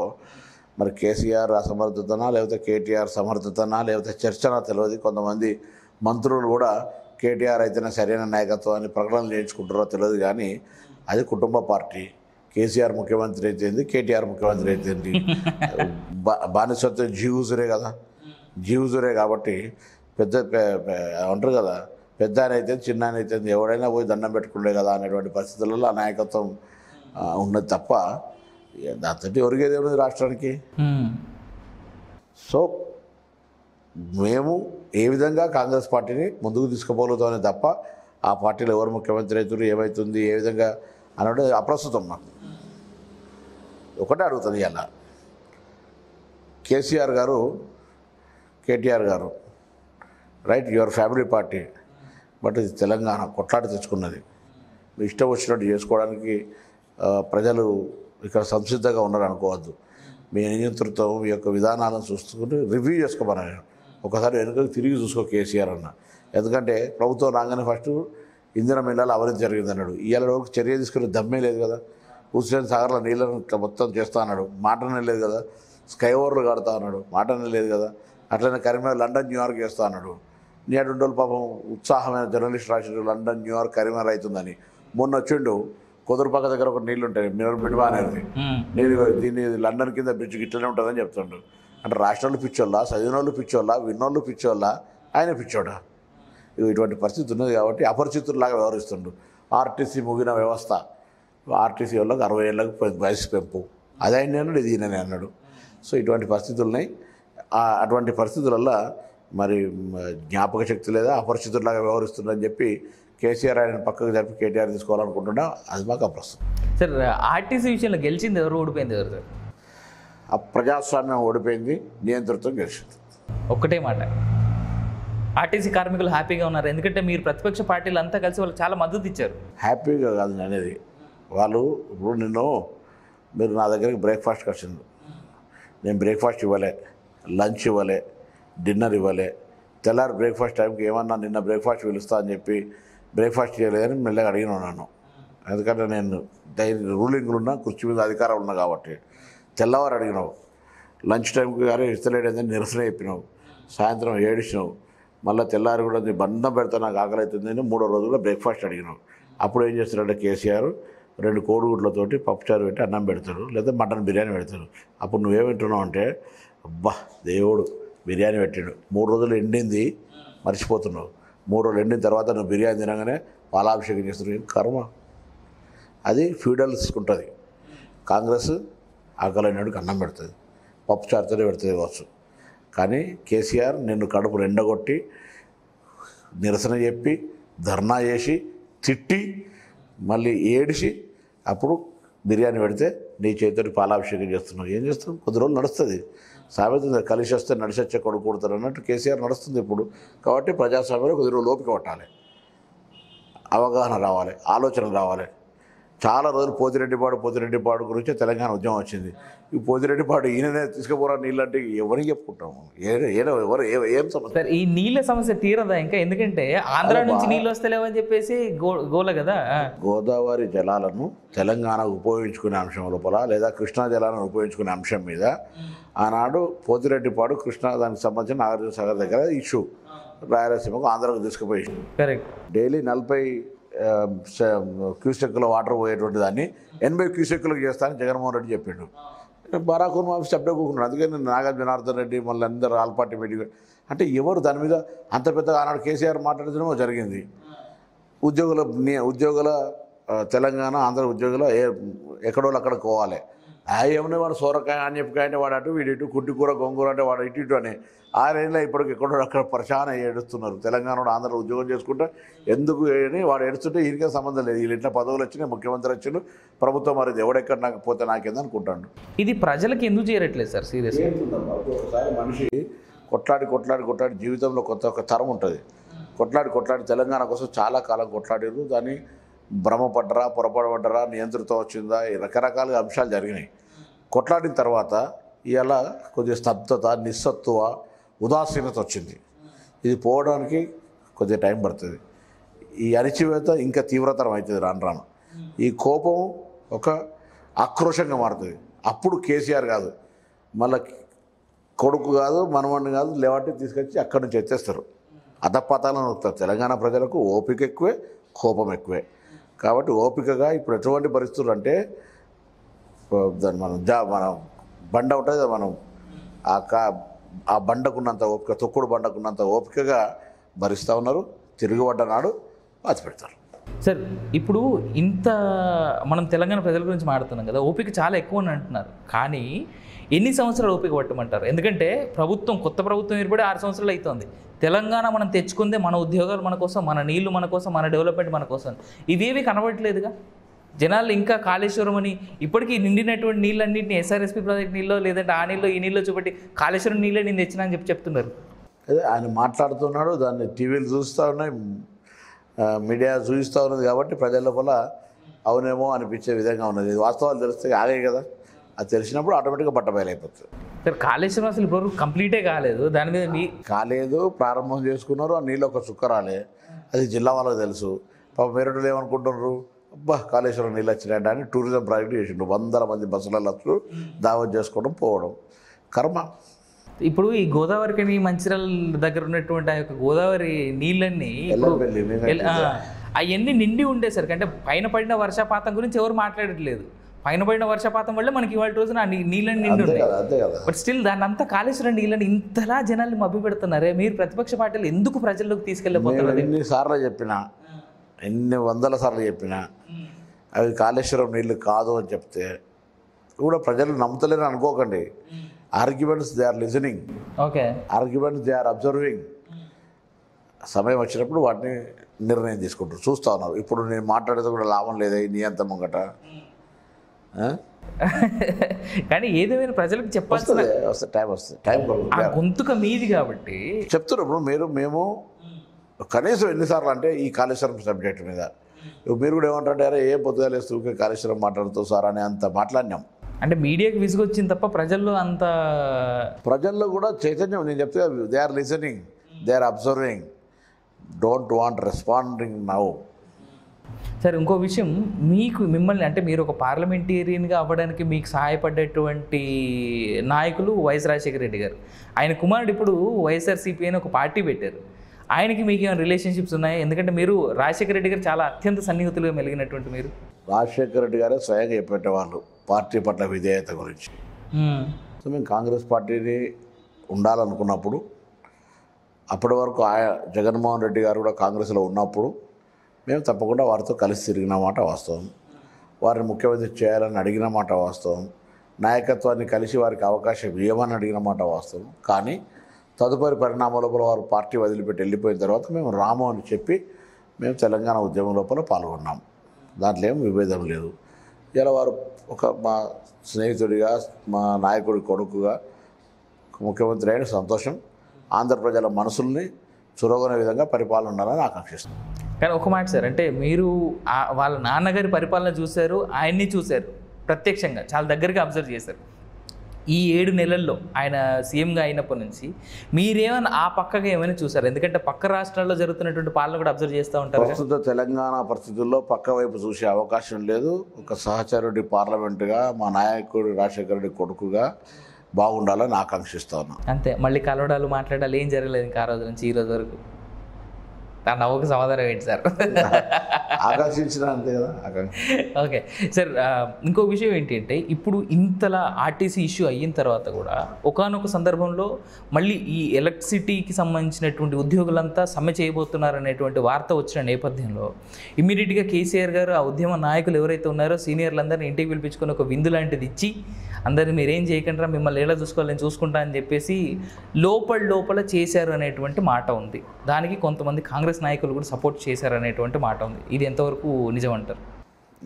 S2: మరి కేసీఆర్ అసమర్థతనా లేకపోతే కేటీఆర్ సమర్థతనా లేకపోతే చర్చనా తెలియదు కొంతమంది మంత్రులు కూడా కేటీఆర్ అయితేనే సరైన నాయకత్వం అని ప్రకటనలు చేయించుకుంటారో తెలియదు కానీ అది కుటుంబ పార్టీ. కేసీఆర్ ముఖ్యమంత్రి అయితేంది కేటీఆర్ ముఖ్యమంత్రి అయితేంది బా బానిసత్వం జీవుజురే కదా. జీవుజురే కాబట్టి పెద్ద అంటారు కదా పెద్ద అయితే చిన్న అయితే ఎవడైనా పోయి దండం పెట్టుకుండే కదా అనేటువంటి పరిస్థితులలో ఆ నాయకత్వం ఉన్నది తప్ప దాంతో ఒరిగేది ఏముంది రాష్ట్రానికి. సో మేము ఏ విధంగా కాంగ్రెస్ పార్టీని ముందుకు తీసుకుపోగలుగుతామని తప్ప ఆ పార్టీలో ఎవరు ముఖ్యమంత్రి అవుతారు ఏమవుతుంది ఏ విధంగా అన్నది అప్రస్తుతం మాకు. ఒకటే అడుగుతుంది ఇలా KCR garu KTR garu right your family party but ఇది తెలంగాణ కొట్లాట తెచ్చుకున్నది. మీ ఇష్టం వచ్చినట్టు చేసుకోవడానికి ప్రజలు ఇక్కడ సంసిద్ధంగా ఉన్నారు అనుకోవద్దు. మీ నియంతృత్వం మీ యొక్క విధానాలను చూసుకుని రివ్యూ చేసుకోమని ఒకసారి వెనుకకు తిరిగి చూసుకో కేసీఆర్ అన్న. ఎందుకంటే ప్రభుత్వం రాగానే ఫస్ట్ ఇంధనం మిల్లాలు అవినీతి జరిగింది అన్నాడు ఇవాళ వరకు చర్య తీసుకునే దమ్మే లేదు కదా. హుస్సేన్ సాగర్లో నీళ్ళను ఇట్లా మొత్తం చేస్తా అన్నాడు. మాటనే లేదు కదా. స్కై ఓవర్లు కడతా అన్నాడు. మాటనే లేదు కదా. అట్లనే కరీంనగర్ లండన్ న్యూయార్క్ చేస్తా అన్నాడు. నేడు రోజులు పాపం ఉత్సాహమైన జర్నలిస్ట్ రాసిన లండన్ న్యూయార్క్ కరీంనగర్ అవుతుందని. మొన్న వచ్చిండు కుదురుపాక దగ్గర ఒక నీళ్ళు ఉంటాయి మినర్ మిడివా అనేది. నేను దీన్ని లండన్ కింద బ్రిడ్జ్ ఇట్లనే ఉంటుందని చెప్తుండు. అంటే రాష్ట్రాలు పిచ్చోళ్ళ చదివినోళ్ళు పిచ్చోళ్ళ విన్నోళ్ళు పిచ్చోళ్ళ ఆయన పిచ్చోడా? ఇటువంటి పరిస్థితి ఉన్నది కాబట్టి అపరిచితుల్లాగా వ్యవహరిస్తుండు. ఆర్టీసీ ముగిన వ్యవస్థ. ఆర్టీసీ వాళ్ళకి అరవై ఏళ్ళకు వయసు పెంపు. అది ఆయన అన్నాడు ఇది ఈయననే అన్నాడు. సో ఇటువంటి పరిస్థితులు ఉన్నాయి. అటువంటి పరిస్థితులల్లో మరి జ్ఞాపక శక్తి లేదా అపరిచితుల్లాగా వ్యవహరిస్తుండని చెప్పి కేసీఆర్ ఆయన పక్కకు జరిపి కేటీఆర్ తీసుకోవాలనుకుంటున్నా అది మాకు అప్రస్తుతం.
S1: సార్ ఆర్టీసీ విషయంలో గెలిచింది ఎవరు ఓడిపోయింది ఎవరు సార్?
S2: ఆ ప్రజాస్వామ్యం ఓడిపోయింది నియంతృత్వం గెలిచింది.
S1: ఒక్కటే మాట. ఆర్టీసీ కార్మికులు హ్యాపీగా ఉన్నారు. ఎందుకంటే మీరు ప్రతిపక్ష పార్టీలు అంతా కలిసి వాళ్ళకి చాలా మద్దతు ఇచ్చారు.
S2: హ్యాపీగా కాదు అనేది. వాళ్ళు ఇప్పుడు నిన్ను మీరు నా దగ్గరికి బ్రేక్ఫాస్ట్కి వచ్చింది నేను బ్రేక్ఫాస్ట్ ఇవ్వలే లంచ్ ఇవ్వలే డిన్నర్ ఇవ్వలే. తెల్లారి బ్రేక్ఫాస్ట్ టైంకి ఏమన్నా నిన్న బ్రేక్ఫాస్ట్ పిలుస్తా అని చెప్పి బ్రేక్ఫాస్ట్ చేయలేదని మెల్లగా అడిగిన నన్ను. ఎందుకంటే నేను ధైర్య రూలింగ్లు ఉన్నా కుర్చీ మీద అధికారం ఉన్నా కాబట్టి. తెల్లవారు అడిగినావు. లంచ్ టైంకి కానీ ఇస్తలేడని నిరసన చెప్పినావు. సాయంత్రం ఏడిచినావు మళ్ళీ తెల్లారి కూడా నీ బంధం పెడతా నాకు ఆకలి అవుతుంది అని మూడో రోజుల్లో బ్రేక్ఫాస్ట్ అడిగినావు. అప్పుడు ఏం చేస్తాడంటే కేసీఆర్ రెండు కోడిగుడ్లతోటి పప్పుచారు పెట్టి అన్నం పెడతాడు లేదా మటన్ బిర్యానీ పెడతాడు అప్పుడు నువ్వేమింటున్నావు అంటే అబ్బా దేవుడు బిర్యానీ పెట్టాడు. మూడు రోజులు ఎండింది మర్చిపోతున్నావు. మూడు రోజులు ఎండిన తర్వాత నువ్వు బిర్యానీ తినగానే పాలాభిషేకం చేస్తున్నావు కర్మ? అది ఫ్యూడల్స్ ఉంటుంది కాంగ్రెస్ ఆకలైనడికి అన్నం పెడుతుంది. పప్పు చారుతోనే పెడుతుంది కావచ్చు. కానీ కేసీఆర్ నిన్ను కడుపు రెండగొట్టి నిరసన చెప్పి ధర్నా చేసి తిట్టి మళ్ళీ ఏడిసి అప్పుడు బిర్యానీ పెడితే నీ చేతితో పాలాభిషేకం చేస్తున్నావు. ఏం చేస్తున్నావు? కొద్ది రోజులు నడుస్తుంది. సామెత కలిసి వస్తే నడిచొచ్చే కొడుకు అన్నట్టు కేసీఆర్ నడుస్తుంది ఇప్పుడు. కాబట్టి ప్రజాస్వామ్యంలో కొద్ది రోజులు లోపి పట్టాలి. అవగాహన రావాలి ఆలోచన రావాలి. చాలా రోజులు పోతిరెడ్డిపాడు పోతిరెడ్డిపాడు గురించి తెలంగాణ ఉద్యమం వచ్చింది. ఈ పోతిరెడ్డిపాడు ఈయననే తీసుకుపోరా నీళ్ళంటే ఎవరికి చెప్పుకుంటాము? ఎవరు ఏ- సమస్య?
S1: ఈ నీళ్ళ సమస్య తీరదా ఇంకా? ఎందుకంటే ఆంధ్ర నుంచి నీళ్ళు వస్తలేవని చెప్పేసి గోల కదా.
S2: గోదావరి జలాలను తెలంగాణ ఉపయోగించుకునే అంశం లోపల లేదా కృష్ణా జలాలను ఉపయోగించుకునే అంశం మీద ఆనాడు పోతిరెడ్డిపాడు కృష్ణా దానికి సంబంధించిన నాగార్జున సాగర్ దగ్గర ఇష్యూ రాయలసీమకు ఆంధ్రకు తీసుకుపోయి.
S1: కరెక్ట్.
S2: డైలీ నలభై క్యూసెక్లో వాటర్ పోయేటువంటి దాన్ని ఎనభై క్యూసెక్లకు చేస్తానని జగన్మోహన్ రెడ్డి చెప్పిండు. బరాక్ మాఫీ సభ్యుడు కూకున్నాడు. అందుకే నేను నాగార్జున జనార్దన్ రెడ్డి మళ్ళీ అందరూ ఆల్ పార్టీ మీటింగ్ అంటే ఎవరు దాని మీద అంత పెద్దగా ఆనాడు కేసీఆర్ మాట్లాడటమో జరిగింది. ఉద్యోగుల ఉద్యోగుల తెలంగాణ ఆంధ్ర ఉద్యోగుల ఏ ఎక్కడోళ్ళు అక్కడ పోవాలి. ఆ ఏమన్నా వాడు సోరకాయ అని చెప్పకాయ అంటే వాడు అటు వీడు ఇటు కుట్టి కూర గొంగూర అంటే వాడు ఇటు ఇటు అని. ఆరేళ్ళ ఇప్పటికి ఎక్కడో అక్కడ పరిశాన ఏడుస్తున్నారు. తెలంగాణ వాడు ఆంధ్ర ఉద్యోగం చేసుకుంటే ఎందుకు అని వాడు ఏడుస్తుంటే ఈయనకే సంబంధం లేదు. వీళ్ళు ఇట్లా పదవులు వచ్చినాయి ముఖ్యమంత్రి వచ్చిండు ప్రభుత్వం మరి ఎవడెక్కడ నాకు పోతే నాకేంది అనుకుంటాను
S1: ఇది ప్రజలకి ఎందుకు చేరట్లేదు సార్? సీరియస్
S2: ఒకసారి మనిషి కొట్లాడి కొట్లాడి కొట్లాడి జీవితంలో కొత్త ఒక తరం ఉంటుంది. కొట్లాడి కొట్లాడి తెలంగాణ కోసం చాలా కాలం కొట్లాడారు దాన్ని భ్రమపడ్డరా పొరపడబడ్డరా నియంత్రితం వచ్చిందా రకరకాలుగా అంశాలు జరిగినాయి. కొట్లాడిన తర్వాత ఇలా కొద్దిగా స్తబ్దత నిస్సత్తువ ఉదాసీనత వచ్చింది. ఇది పోవడానికి కొద్దిగా టైం పడుతుంది. ఈ అణిచివేత ఇంకా తీవ్రతరం అవుతుంది రాను రాను. ఈ కోపం ఒక ఆక్రోషంగా మారుతుంది. అప్పుడు కేసీఆర్ కాదు. మళ్ళీ కొడుకు కాదు మనవడిని కాదు లేవంటే తీసుకొచ్చి అక్కడి నుంచి ఎత్తేస్తారు. అధపాతాలను నొక్కుతారు తెలంగాణ ప్రజలకు ఓపిక ఎక్కువే కోపం ఎక్కువే. కాబట్టి ఓపికగా ఇప్పుడు ఎటువంటి పరిస్థితులు అంటే దాన్ని మనం జా మనం బండ ఉంటుంది కదా మనం ఆ కా ఆ బండకున్నంత ఓపిక తొక్కుడు బండకున్నంత ఓపికగా భరిస్తూ ఉన్నారు. తిరుగుబడ్డ నాడు పాతి పెడతారు.
S1: సార్ ఇప్పుడు ఇంత మనం తెలంగాణ ప్రజల గురించి మాట్లాడుతున్నాం కదా ఓపిక చాలా ఎక్కువ అని అంటున్నారు. కానీ ఎన్ని సంవత్సరాలు ఓపిక పట్టమంటారు? ఎందుకంటే ప్రభుత్వం కొత్త ప్రభుత్వం ఏర్పడి ఆరు సంవత్సరాలు అవుతుంది. తెలంగాణ మనం తెచ్చుకుందే మన ఉద్యోగాలు మన కోసం మన నీళ్ళు మన కోసం మన డెవలప్మెంట్ మన కోసం. ఇవేవి కనబడట్లేదుగా? జనాలు ఇంకా కాళేశ్వరం అని ఇప్పటికీ నిండినటువంటి నీళ్ళన్నింటినీ ఎస్ఆర్ఎస్పి ప్రాజెక్ట్ నీళ్ళు లేదంటే ఆ నీళ్ళు ఈ నీళ్ళు చూపెట్టి కాళేశ్వరం నీళ్ళే నేను తెచ్చినా అని చెప్పి చెప్తున్నారు.
S2: అదే ఆయన మాట్లాడుతున్నాడు దాన్ని టీవీలు చూస్తూ ఉన్నాయి మీడియా చూపిస్తూ ఉన్నది కాబట్టి ప్రజల లోపల అవునేమో అనిపించే విధంగా ఉన్నది. వాస్తవాలు తెలిస్తే ఆగే కదా? అది తెలిసినప్పుడు ఆటోమేటిక్గా బట్టబయలైపోతుంది
S1: సార్ కాళేశ్వరం అసలు ఇప్పుడు కంప్లీటే కాలేదు. దాని మీద మీ
S2: కాలేదు ప్రారంభం చేసుకున్నారు ఆ నీళ్ళు ఒక చుక్క రాలే. అది జిల్లా వాళ్ళకి తెలుసు. పాప మేరడులు ఏమనుకుంటున్నారు? అబ్బా కాళేశ్వరం నీళ్ళు వచ్చినాయంట అని టూరిజం ప్రాజెక్ట్ చేసిండు. వందల మంది బస్సులలో వచ్చి దావత్ చేసుకోవడం పోవడం. కర్మ.
S1: ఇప్పుడు ఈ గోదావరికి మంచిర్యాల దగ్గర ఉన్నటువంటి ఆ యొక్క గోదావరి నీళ్ళన్నీ అవన్నీ నిండి ఉండేసరికి అంటే పైన పడిన వర్షపాతం గురించి ఎవరు మాట్లాడట్లేదు. పైన పడిన వర్షపాతం వల్ల మనకి ఇవాళ రోజున నీళ్ళని నిండి బట్ స్టిల్ దాన్ని అంతా కాళేశ్వరం నీళ్ళని ఇంతలా జనాల్ని మభ్య పెడుతున్నారే. మీరు ప్రతిపక్ష పార్టీలు ఎందుకు ప్రజల్లోకి
S2: నేను
S1: తీసుకెళ్ళిపోతున్నారు
S2: ఎన్ని సార్లు చెప్పినా ఎన్ని వందల సార్లు చెప్పినా అవి కాళేశ్వరం నీళ్ళు కాదు అని చెప్తే కూడా ప్రజలు నమ్ముతలేరు అనుకోకండి. Arguments they are listening
S1: okay.
S2: Arguments they are observing సమయం వచ్చినప్పుడు వాటిని నిర్ణయం తీసుకుంటారు. చూస్తూ ఉన్నారు. ఇప్పుడు నేను మాట్లాడేది కూడా లాభం లేదా నీ అంత ముంగట ఆ?
S1: కానీ ఏదేమైనా ప్రజలకు చెప్పాల్సిన
S2: వస్తుంది టైం వస్తుంది టైం
S1: ఆ గొంతుక మీది కాబట్టి.
S2: చెప్తున్నప్పుడు మీరు మేము కనీసం ఎన్నిసార్లు అంటే ఈ కాళేశ్వరం సబ్జెక్ట్ మీద. మీరు కూడా ఏమంటారు ఏ పొద్దుగా లేస్తూ ఊరికే కాళేశ్వరం మాట్లాడుతూ సార్ అని అంత మాట్లాడినాం.
S1: అంటే మీడియాకి విసుగొచ్చింది తప్ప ప్రజల్లో అంత
S2: ప్రజల్లో కూడా చైతన్యం నేను చెప్తే they are listening they are observing don't want responding now
S1: సరే ఇంకో విషయం మీకు మిమ్మల్ని అంటే మీరు ఒక పార్లమెంటేరియన్గా అవ్వడానికి మీకు సహాయపడేటువంటి నాయకులు వైఎస్ రాజశేఖర రెడ్డి గారు. ఆయన కుమారుడు ఇప్పుడు వైఎస్ఆర్సీపీ అని ఒక పార్టీ పెట్టారు. ఆయనకి మీకు ఏమైనా రిలేషన్షిప్స్ ఉన్నాయి? ఎందుకంటే మీరు రాజశేఖర రెడ్డి గారు చాలా అత్యంత సన్నిహితులుగా మెలిగినటువంటి మీరు.
S2: రాజశేఖర రెడ్డి గారే స్వయంగా చెప్పేటవాళ్ళు పార్టీ పట్ల విధేయత గురించి. సో మేము కాంగ్రెస్ పార్టీని ఉండాలనుకున్నప్పుడు అప్పటి వరకు ఆయ జగన్మోహన్ రెడ్డి గారు కూడా కాంగ్రెస్లో ఉన్నప్పుడు మేము తప్పకుండా వారితో కలిసి తిరిగిన మాట వాస్తవం. వారిని ముఖ్యమంత్రి చేయాలని అడిగిన మాట వాస్తవం. నాయకత్వాన్ని కలిసి వారికి అవకాశం ఇవ్వమని అడిగిన మాట వాస్తవం. కానీ తదుపరి పరిణామ లోపల వారు పార్టీ వదిలిపెట్టి వెళ్ళిపోయిన తర్వాత మేము రాము అని చెప్పి మేము తెలంగాణ ఉద్యమం లోపల పాల్గొన్నాం. దాంట్లో ఏం విభేదం లేదు. ఇలా వారు ఒక మా స్నేహితుడిగా మా నాయకుడి కొడుకుగా ముఖ్యమంత్రి అయిన సంతోషం ఆంధ్ర ప్రజల మనసుల్ని చురగొనే విధంగా పరిపాలన ఉండాలని ఆకాంక్షిస్తున్నాం.
S1: కానీ ఒక మాట సార్ అంటే మీరు వాళ్ళ నాన్నగారి పరిపాలన చూశారు ఆయన్ని చూశారు ప్రత్యక్షంగా చాలా దగ్గరగా అబ్జర్వ్ చేశారు. ఈ ఏడు నెలల్లో ఆయన సీఎంగా అయినప్పటి నుంచి మీరేమైనా ఆ పక్కగా ఏమైనా చూసారు ఎందుకంటే పక్క రాష్ట్రాల్లో జరుగుతున్నటువంటి పాలన కూడా అబ్జర్వ్ చేస్తూ ఉంటారు.
S2: ప్రస్తుత తెలంగాణ పరిస్థితుల్లో పక్క వైపు చూసే అవకాశం లేదు. ఒక సహచరుడి పార్లమెంటుగా మా నాయకుడు రాజశేఖర రెడ్డి కొడుకుగా బాగుండాలని ఆకాంక్షిస్తా ఉన్నాం.
S1: అంతే మళ్ళీ కలవడాలు మాట్లాడాలి ఏం జరగలేదు ఇంకా ఆ రోజు నుంచి ఈ రోజు వరకు. నా నవ్వుకు సమాధానం ఏంటి సార్?
S2: ఆకాంక్షించిన అంతే కదా
S1: ఓకే. సార్ ఇంకో విషయం ఏంటి అంటే ఇప్పుడు ఇంతలా ఆర్టీసీ ఇష్యూ అయిన తర్వాత కూడా ఒకానొక సందర్భంలో మళ్ళీ ఈ ఎలక్ట్రిసిటీకి సంబంధించినటువంటి ఉద్యోగులంతా సమ్మె చేయబోతున్నారు అనేటువంటి వార్త వచ్చిన నేపథ్యంలో ఇమీడియట్గా కేసీఆర్ గారు ఆ ఉద్యమ నాయకులు ఎవరైతే ఉన్నారో సీనియర్లందరినీ ఇంటికి పిలిపించుకొని ఒక విందు లాంటిది ఇచ్చి అందరినీ మీరేం చేయకుండా మిమ్మల్ని ఎలా చూసుకోవాలి నేను చూసుకుంటా అని చెప్పేసి లోపల లోపల చేశారు అనేటువంటి మాట ఉంది. దానికి కొంతమంది కాంగ్రెస్ నాయకులు కూడా సపోర్ట్ చేశారు అనేటువంటి మాట ఉంది. ఇది ఎంతవరకు నిజం అంటారు?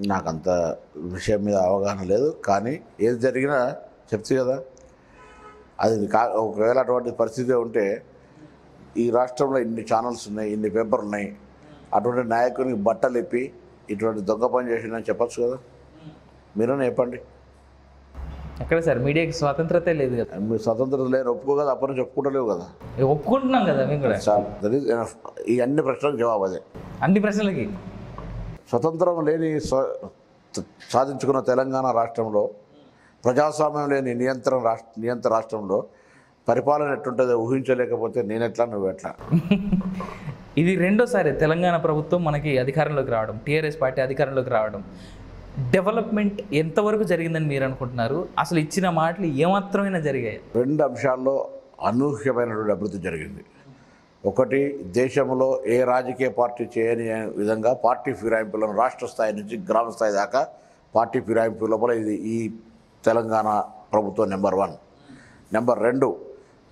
S2: నాకు అంత విషయం మీద అవగాహన లేదు కానీ ఏది జరిగినా చెప్తే కదా. అది కా ఒకవేళ అటువంటి పరిస్థితి ఉంటే ఈ రాష్ట్రంలో ఇన్ని ఛానల్స్ ఉన్నాయి ఇన్ని పేపర్లు ఉన్నాయి. అటువంటి నాయకునికి బట్టలు ఇప్పి ఇటువంటి దొంగ పని చేసిందని చెప్పొచ్చు కదా. మీరన్నా చెప్పండి.
S1: ఎక్కడ సార్ మీడియాకి స్వాతంత్రతే లేదు కదా.
S2: మీరు స్వతంత్రత లేని ఒప్పుకో కదా అప్పటి నుంచి ఒప్పుకుంటలేవు కదా.
S1: ఒప్పుకుంటున్నాం కదా మేము కూడా.
S2: చాలు దట్ ఈస్ ఎనఫ్ ఈ అన్ని ప్రశ్నలకు జవాబు అదే.
S1: అన్ని ప్రశ్నలకి.
S2: స్వతంత్రం లేని స్వ- సాధించుకున్న తెలంగాణ రాష్ట్రంలో ప్రజాస్వామ్యం లేని నియంత్రణ రాష్ట్ర నియంత్రణ రాష్ట్రంలో పరిపాలన ఎట్టుంటుందో ఊహించలేకపోతే నేనెట్లా నువ్వెట్లా
S1: ఇది రెండోసారి తెలంగాణ ప్రభుత్వం మనకి అధికారంలోకి రావడం టీఆర్ఎస్ పార్టీ అధికారంలోకి రావడం. డెవలప్మెంట్ ఎంతవరకు జరిగిందని మీరు అనుకుంటున్నారు? అసలు ఇచ్చిన మాటలు ఏమాత్రమైనా జరిగాయి?
S2: రెండు అంశాల్లో అనూహ్యమైనటువంటి అభివృద్ధి జరిగింది. ఒకటి దేశంలో ఏ రాజకీయ పార్టీ చేయని విధంగా పార్టీ ఫిరాయింపులను రాష్ట్ర స్థాయి నుంచి గ్రామ స్థాయి దాకా పార్టీ ఫిరాయింపు లోపల ఇది ఈ తెలంగాణ ప్రభుత్వం నెంబర్ వన్. నెంబర్ రెండు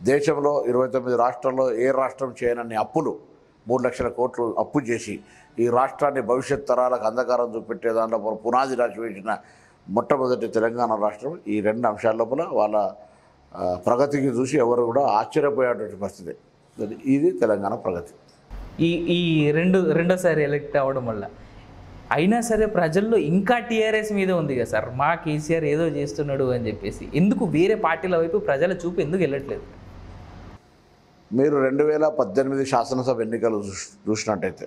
S2: దేశంలో ఇరవై తొమ్మిది రాష్ట్రాల్లో ఏ రాష్ట్రం చేయనన్ని అప్పులు మూడు లక్షల కోట్లు అప్పు చేసి ఈ రాష్ట్రాన్ని భవిష్యత్ తరాలకు అంధకారం చూపెట్టే దాంట్లో పునాది రాసి వేసిన మొట్టమొదటి తెలంగాణ రాష్ట్రం ఈ రెండు అంశాల లోపల వాళ్ళ ప్రగతికి చూసి ఎవరు కూడా ఆశ్చర్యపోయేటువంటి పరిస్థితి. ఇది- తెలంగాణ ప్రగతి.
S1: ఈ ఈ రెండు రెండోసారి ఎలక్ట్ అవ్వడం వల్ల అయినా సరే ప్రజల్లో ఇంకా టీఆర్ఎస్ మీద ఉంది కదా సార్. మా కేసీఆర్ ఏదో చేస్తున్నాడు అని చెప్పేసి ఎందుకు వేరే పార్టీల వైపు ప్రజల చూపు ఎందుకు వెళ్ళట్లేదు?
S2: మీరు రెండు వేల పద్దెనిమిది శాసనసభ ఎన్నికలు చూస్- చూసినట్టయితే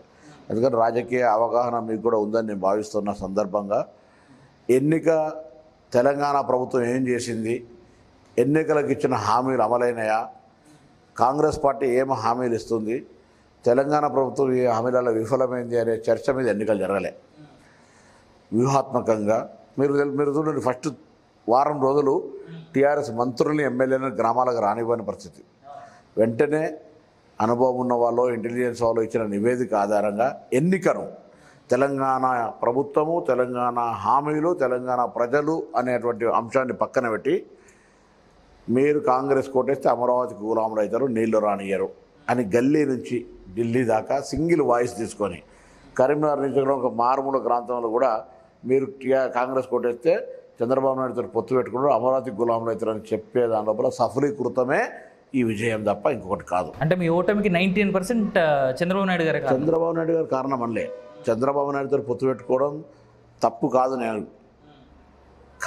S2: ఎందుకంటే రాజకీయ అవగాహన మీకు కూడా ఉందని నేను భావిస్తున్న సందర్భంగా ఎన్నిక తెలంగాణ ప్రభుత్వం ఏం చేసింది? ఎన్నికలకు ఇచ్చిన హామీలు అమలైనయా? కాంగ్రెస్ పార్టీ ఏం హామీలు ఇస్తుంది? తెలంగాణ ప్రభుత్వం ఈ హామీలలో విఫలమైంది అనే చర్చ మీద ఎన్నికలు జరగలే. వ్యూహాత్మకంగా మీరు మీరు చూడండి ఫస్ట్ వారం రోజులు టీఆర్ఎస్ మంత్రుల్ని ఎమ్మెల్యేలను గ్రామాలకు రానివ్వని పరిస్థితి. వెంటనే అనుభవం ఉన్న వాళ్ళు ఇంటెలిజెన్స్ వాళ్ళు ఇచ్చిన నివేదిక ఆధారంగా ఎన్నికను తెలంగాణ ప్రభుత్వము తెలంగాణ హామీలు తెలంగాణ ప్రజలు అనేటువంటి అంశాన్ని పక్కన పెట్టి మీరు కాంగ్రెస్ కోటేస్తే అమరావతికి గులాములు అవుతారు నీళ్ళు రానియరు అని గల్లీ నుంచి ఢిల్లీ దాకా సింగిల్ వాయిస్ తీసుకొని కరీంనగర్ నుంచి ఒక మారుమూల ప్రాంతంలో కూడా మీరు కాంగ్రెస్ కోటేస్తే చంద్రబాబు నాయుడుతో పొత్తు పెట్టుకున్నారు అమరావతి గులాములు అవుతారని చెప్పే దాని లోపల సఫలీకృతమే ఈ విజయం తప్ప ఇంకొకటి కాదు.
S1: అంటే మీ ఓటమికి నైన్టీన్ పర్సెంట్ చంద్రబాబు నాయుడు గారే
S2: చంద్రబాబు నాయుడు గారు కారణం అనలే. చంద్రబాబు నాయుడుతో పొత్తు పెట్టుకోవడం తప్పు కాదు నేను.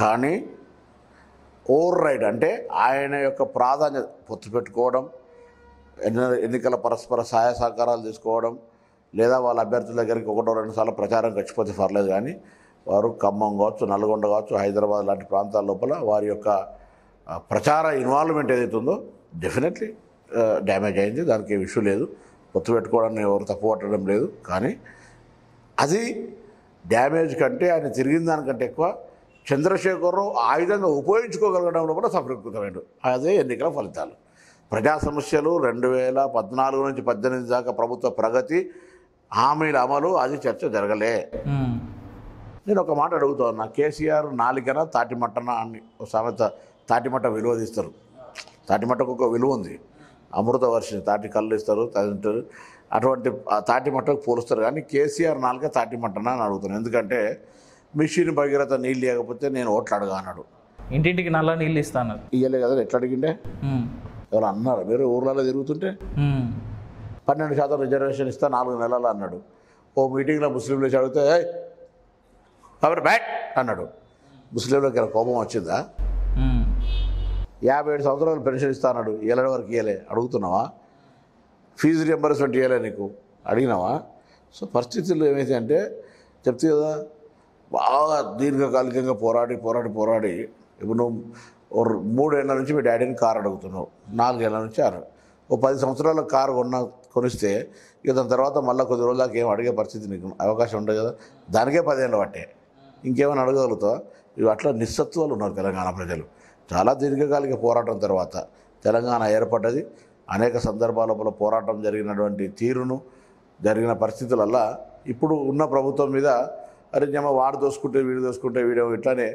S2: కానీ ఓవర్ రైడ్ అంటే ఆయన యొక్క ప్రాధాన్యత పొత్తు పెట్టుకోవడం ఎన్ని ఎన్నికల పరస్పర సహాయ సహకారాలు తీసుకోవడం లేదా వాళ్ళ అభ్యర్థుల దగ్గరికి ఒకటో రెండు సార్లు ప్రచారం గడిచిపోతే పర్లేదు కానీ వారు ఖమ్మం కావచ్చు నల్గొండ కావచ్చు హైదరాబాద్ లాంటి ప్రాంతాల లోపల వారి యొక్క ప్రచార ఇన్వాల్వ్మెంట్ ఏదైతే ఉందో డెఫినెట్లీ డ్యామేజ్ అయింది. దానికి ఇష్యూ లేదు. పొత్తు పెట్టుకోవడాన్ని ఎవరు తప్పు పట్టడం లేదు. కానీ అది డ్యామేజ్ కంటే ఆయన తిరిగిన దానికంటే ఎక్కువ చంద్రశేఖరరావు ఆయుధంగా ఉపయోగించుకోగలగడం లోపల సఫలీకృతమైన అదే ఎన్నికల ఫలితాలు. ప్రజా సమస్యలు రెండు వేల పద్నాలుగు నుంచి పద్దెనిమిది దాకా ప్రభుత్వ ప్రగతి హామీల అమలు అది చర్చ జరగలే. నేను ఒక మాట అడుగుతా ఉన్నా. కేసీఆర్ నాలికన తాటిమట్టన అని ఒక సామెత తాటిమట్ట విలువ తీస్తారు తాటిమట్టకు ఒక విలువ ఉంది. అమృత వర్షం తాటి కళ్ళు ఇస్తారు తింటారు అటువంటి ఆ తాటిమట్టకు పోలుస్తారు. కానీ కేసీఆర్ నాలుక తాటిమట్టన అని అడుగుతాను ఎందుకంటే మిషన్ భగీరథ నీళ్ళు లేకపోతే నేను ఓట్లు అడగా అన్నాడు.
S1: ఇంటింటికి నల్ల నీళ్ళు ఇస్తాను
S2: ఇయ్యలే కదా ఎట్లా అడిగిండే. ఎవరు అన్నారు? మీరు ఊర్లలో తిరుగుతుంటే. పన్నెండు శాతం రిజర్వేషన్ ఇస్తా నాలుగు నెలలు అన్నాడు. ఓ మీటింగ్లో ముస్లింలు అడిగితే "ఏయ్, కాబట్టి బ్యాట్ అన్నాడు. ముస్లింలకు కోపం వచ్చిందా. యాభై ఏడు సంవత్సరాలు పెన్షన్ ఇస్తా అన్నాడు. ఏళ్ళ వరకు ఇవ్వలే అడుగుతున్నావా? ఫీజు రియంబర్స్మెంట్ ఇవ్వలే నీకు. అడిగినావా? సో పరిస్థితులు ఏమైతే అంటే చెప్తే కదా బాగా దీర్ఘకాలికంగా పోరాడి పోరాడి పోరాడి ఇప్పుడు నువ్వు ఓ మూడేళ్ళ నుంచి మీ డాడీని కారు అడుగుతున్నావు. నాలుగేళ్ళ నుంచి ఆరు ఓ పది సంవత్సరాల కారు కొన్న కొనిస్తే ఇక దాని తర్వాత మళ్ళీ కొద్ది రోజులకి దాకా ఏం అడిగే పరిస్థితి నీకు? అవకాశం ఉండదు కదా. దానికే పదేళ్ళు పట్టే. ఇంకేమైనా అడగగలుగుతావు? ఇవి అట్లా నిస్సత్వాలు ఉన్నారు తెలంగాణ ప్రజలు. చాలా దీర్ఘకాలిక పోరాటం తర్వాత తెలంగాణ ఏర్పడ్డది. అనేక సందర్భాల పోరాటం జరిగినటువంటి తీరును జరిగిన పరిస్థితులల్లా ఇప్పుడు ఉన్న ప్రభుత్వం మీద అరే జమ వాడు దోసుకుంటే వీడు దోసుకుంటే వీడు ఇట్లానే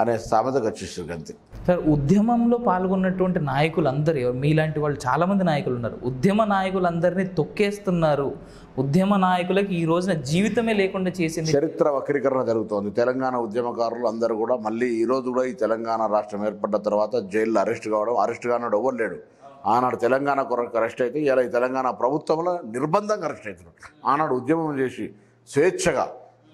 S2: అనే సామెతకు వచ్చేస్తుంది అంతే.
S1: సార్ ఉద్యమంలో పాల్గొన్నటువంటి నాయకులు అందరూ మీలాంటి వాళ్ళు చాలామంది నాయకులు ఉన్నారు. ఉద్యమ నాయకులందరినీ తొక్కేస్తున్నారు. ఉద్యమ నాయకులకి ఈ రోజున జీవితమే లేకుండా చేసింది.
S2: చరిత్ర వక్రీకరణ జరుగుతోంది. తెలంగాణ ఉద్యమకారులు అందరూ కూడా మళ్ళీ ఈ రోజు కూడా ఈ తెలంగాణ రాష్ట్రం ఏర్పడ్డ తర్వాత జైల్లో అరెస్ట్ కావడం అరెస్ట్ కానడు ఎవరు లేడు. ఆనాడు తెలంగాణ కొరకు అరెస్ట్ అయితే ఇలా ఈ తెలంగాణ ప్రభుత్వంలో నిర్బంధంగా అరెస్ట్ అవుతున్నాడు. ఆనాడు ఉద్యమం చేసి స్వేచ్ఛగా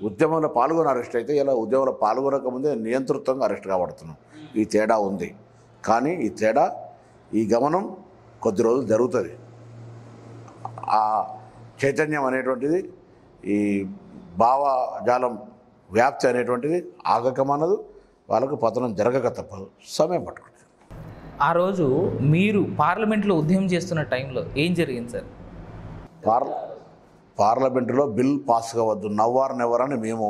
S2: ఉద్యమంలో పాల్గొని అరెస్ట్ అయితే ఇలా ఉద్యమంలో పాల్గొనకముందే నియంతృత్వంగా అరెస్ట్ కాబడుతున్నాం. ఈ తేడా ఉంది. కానీ ఈ తేడా ఈ గమనం కొద్ది రోజులు జరుగుతుంది. ఆ చైతన్యం అనేటువంటిది ఈ భావజాలం వ్యాప్తి అనేటువంటిది ఆగకమన్నదు వాళ్ళకు పతనం జరగక తప్పదు. సమయం పట్టుకుంటుంది.
S1: ఆ రోజు మీరు పార్లమెంట్లో ఉద్యమం చేస్తున్న టైంలో ఏం జరిగింది సార్?
S2: పార్ పార్లమెంటులో బిల్ పాస్ కావద్దు నవ్వారు నెవర్ అని మేము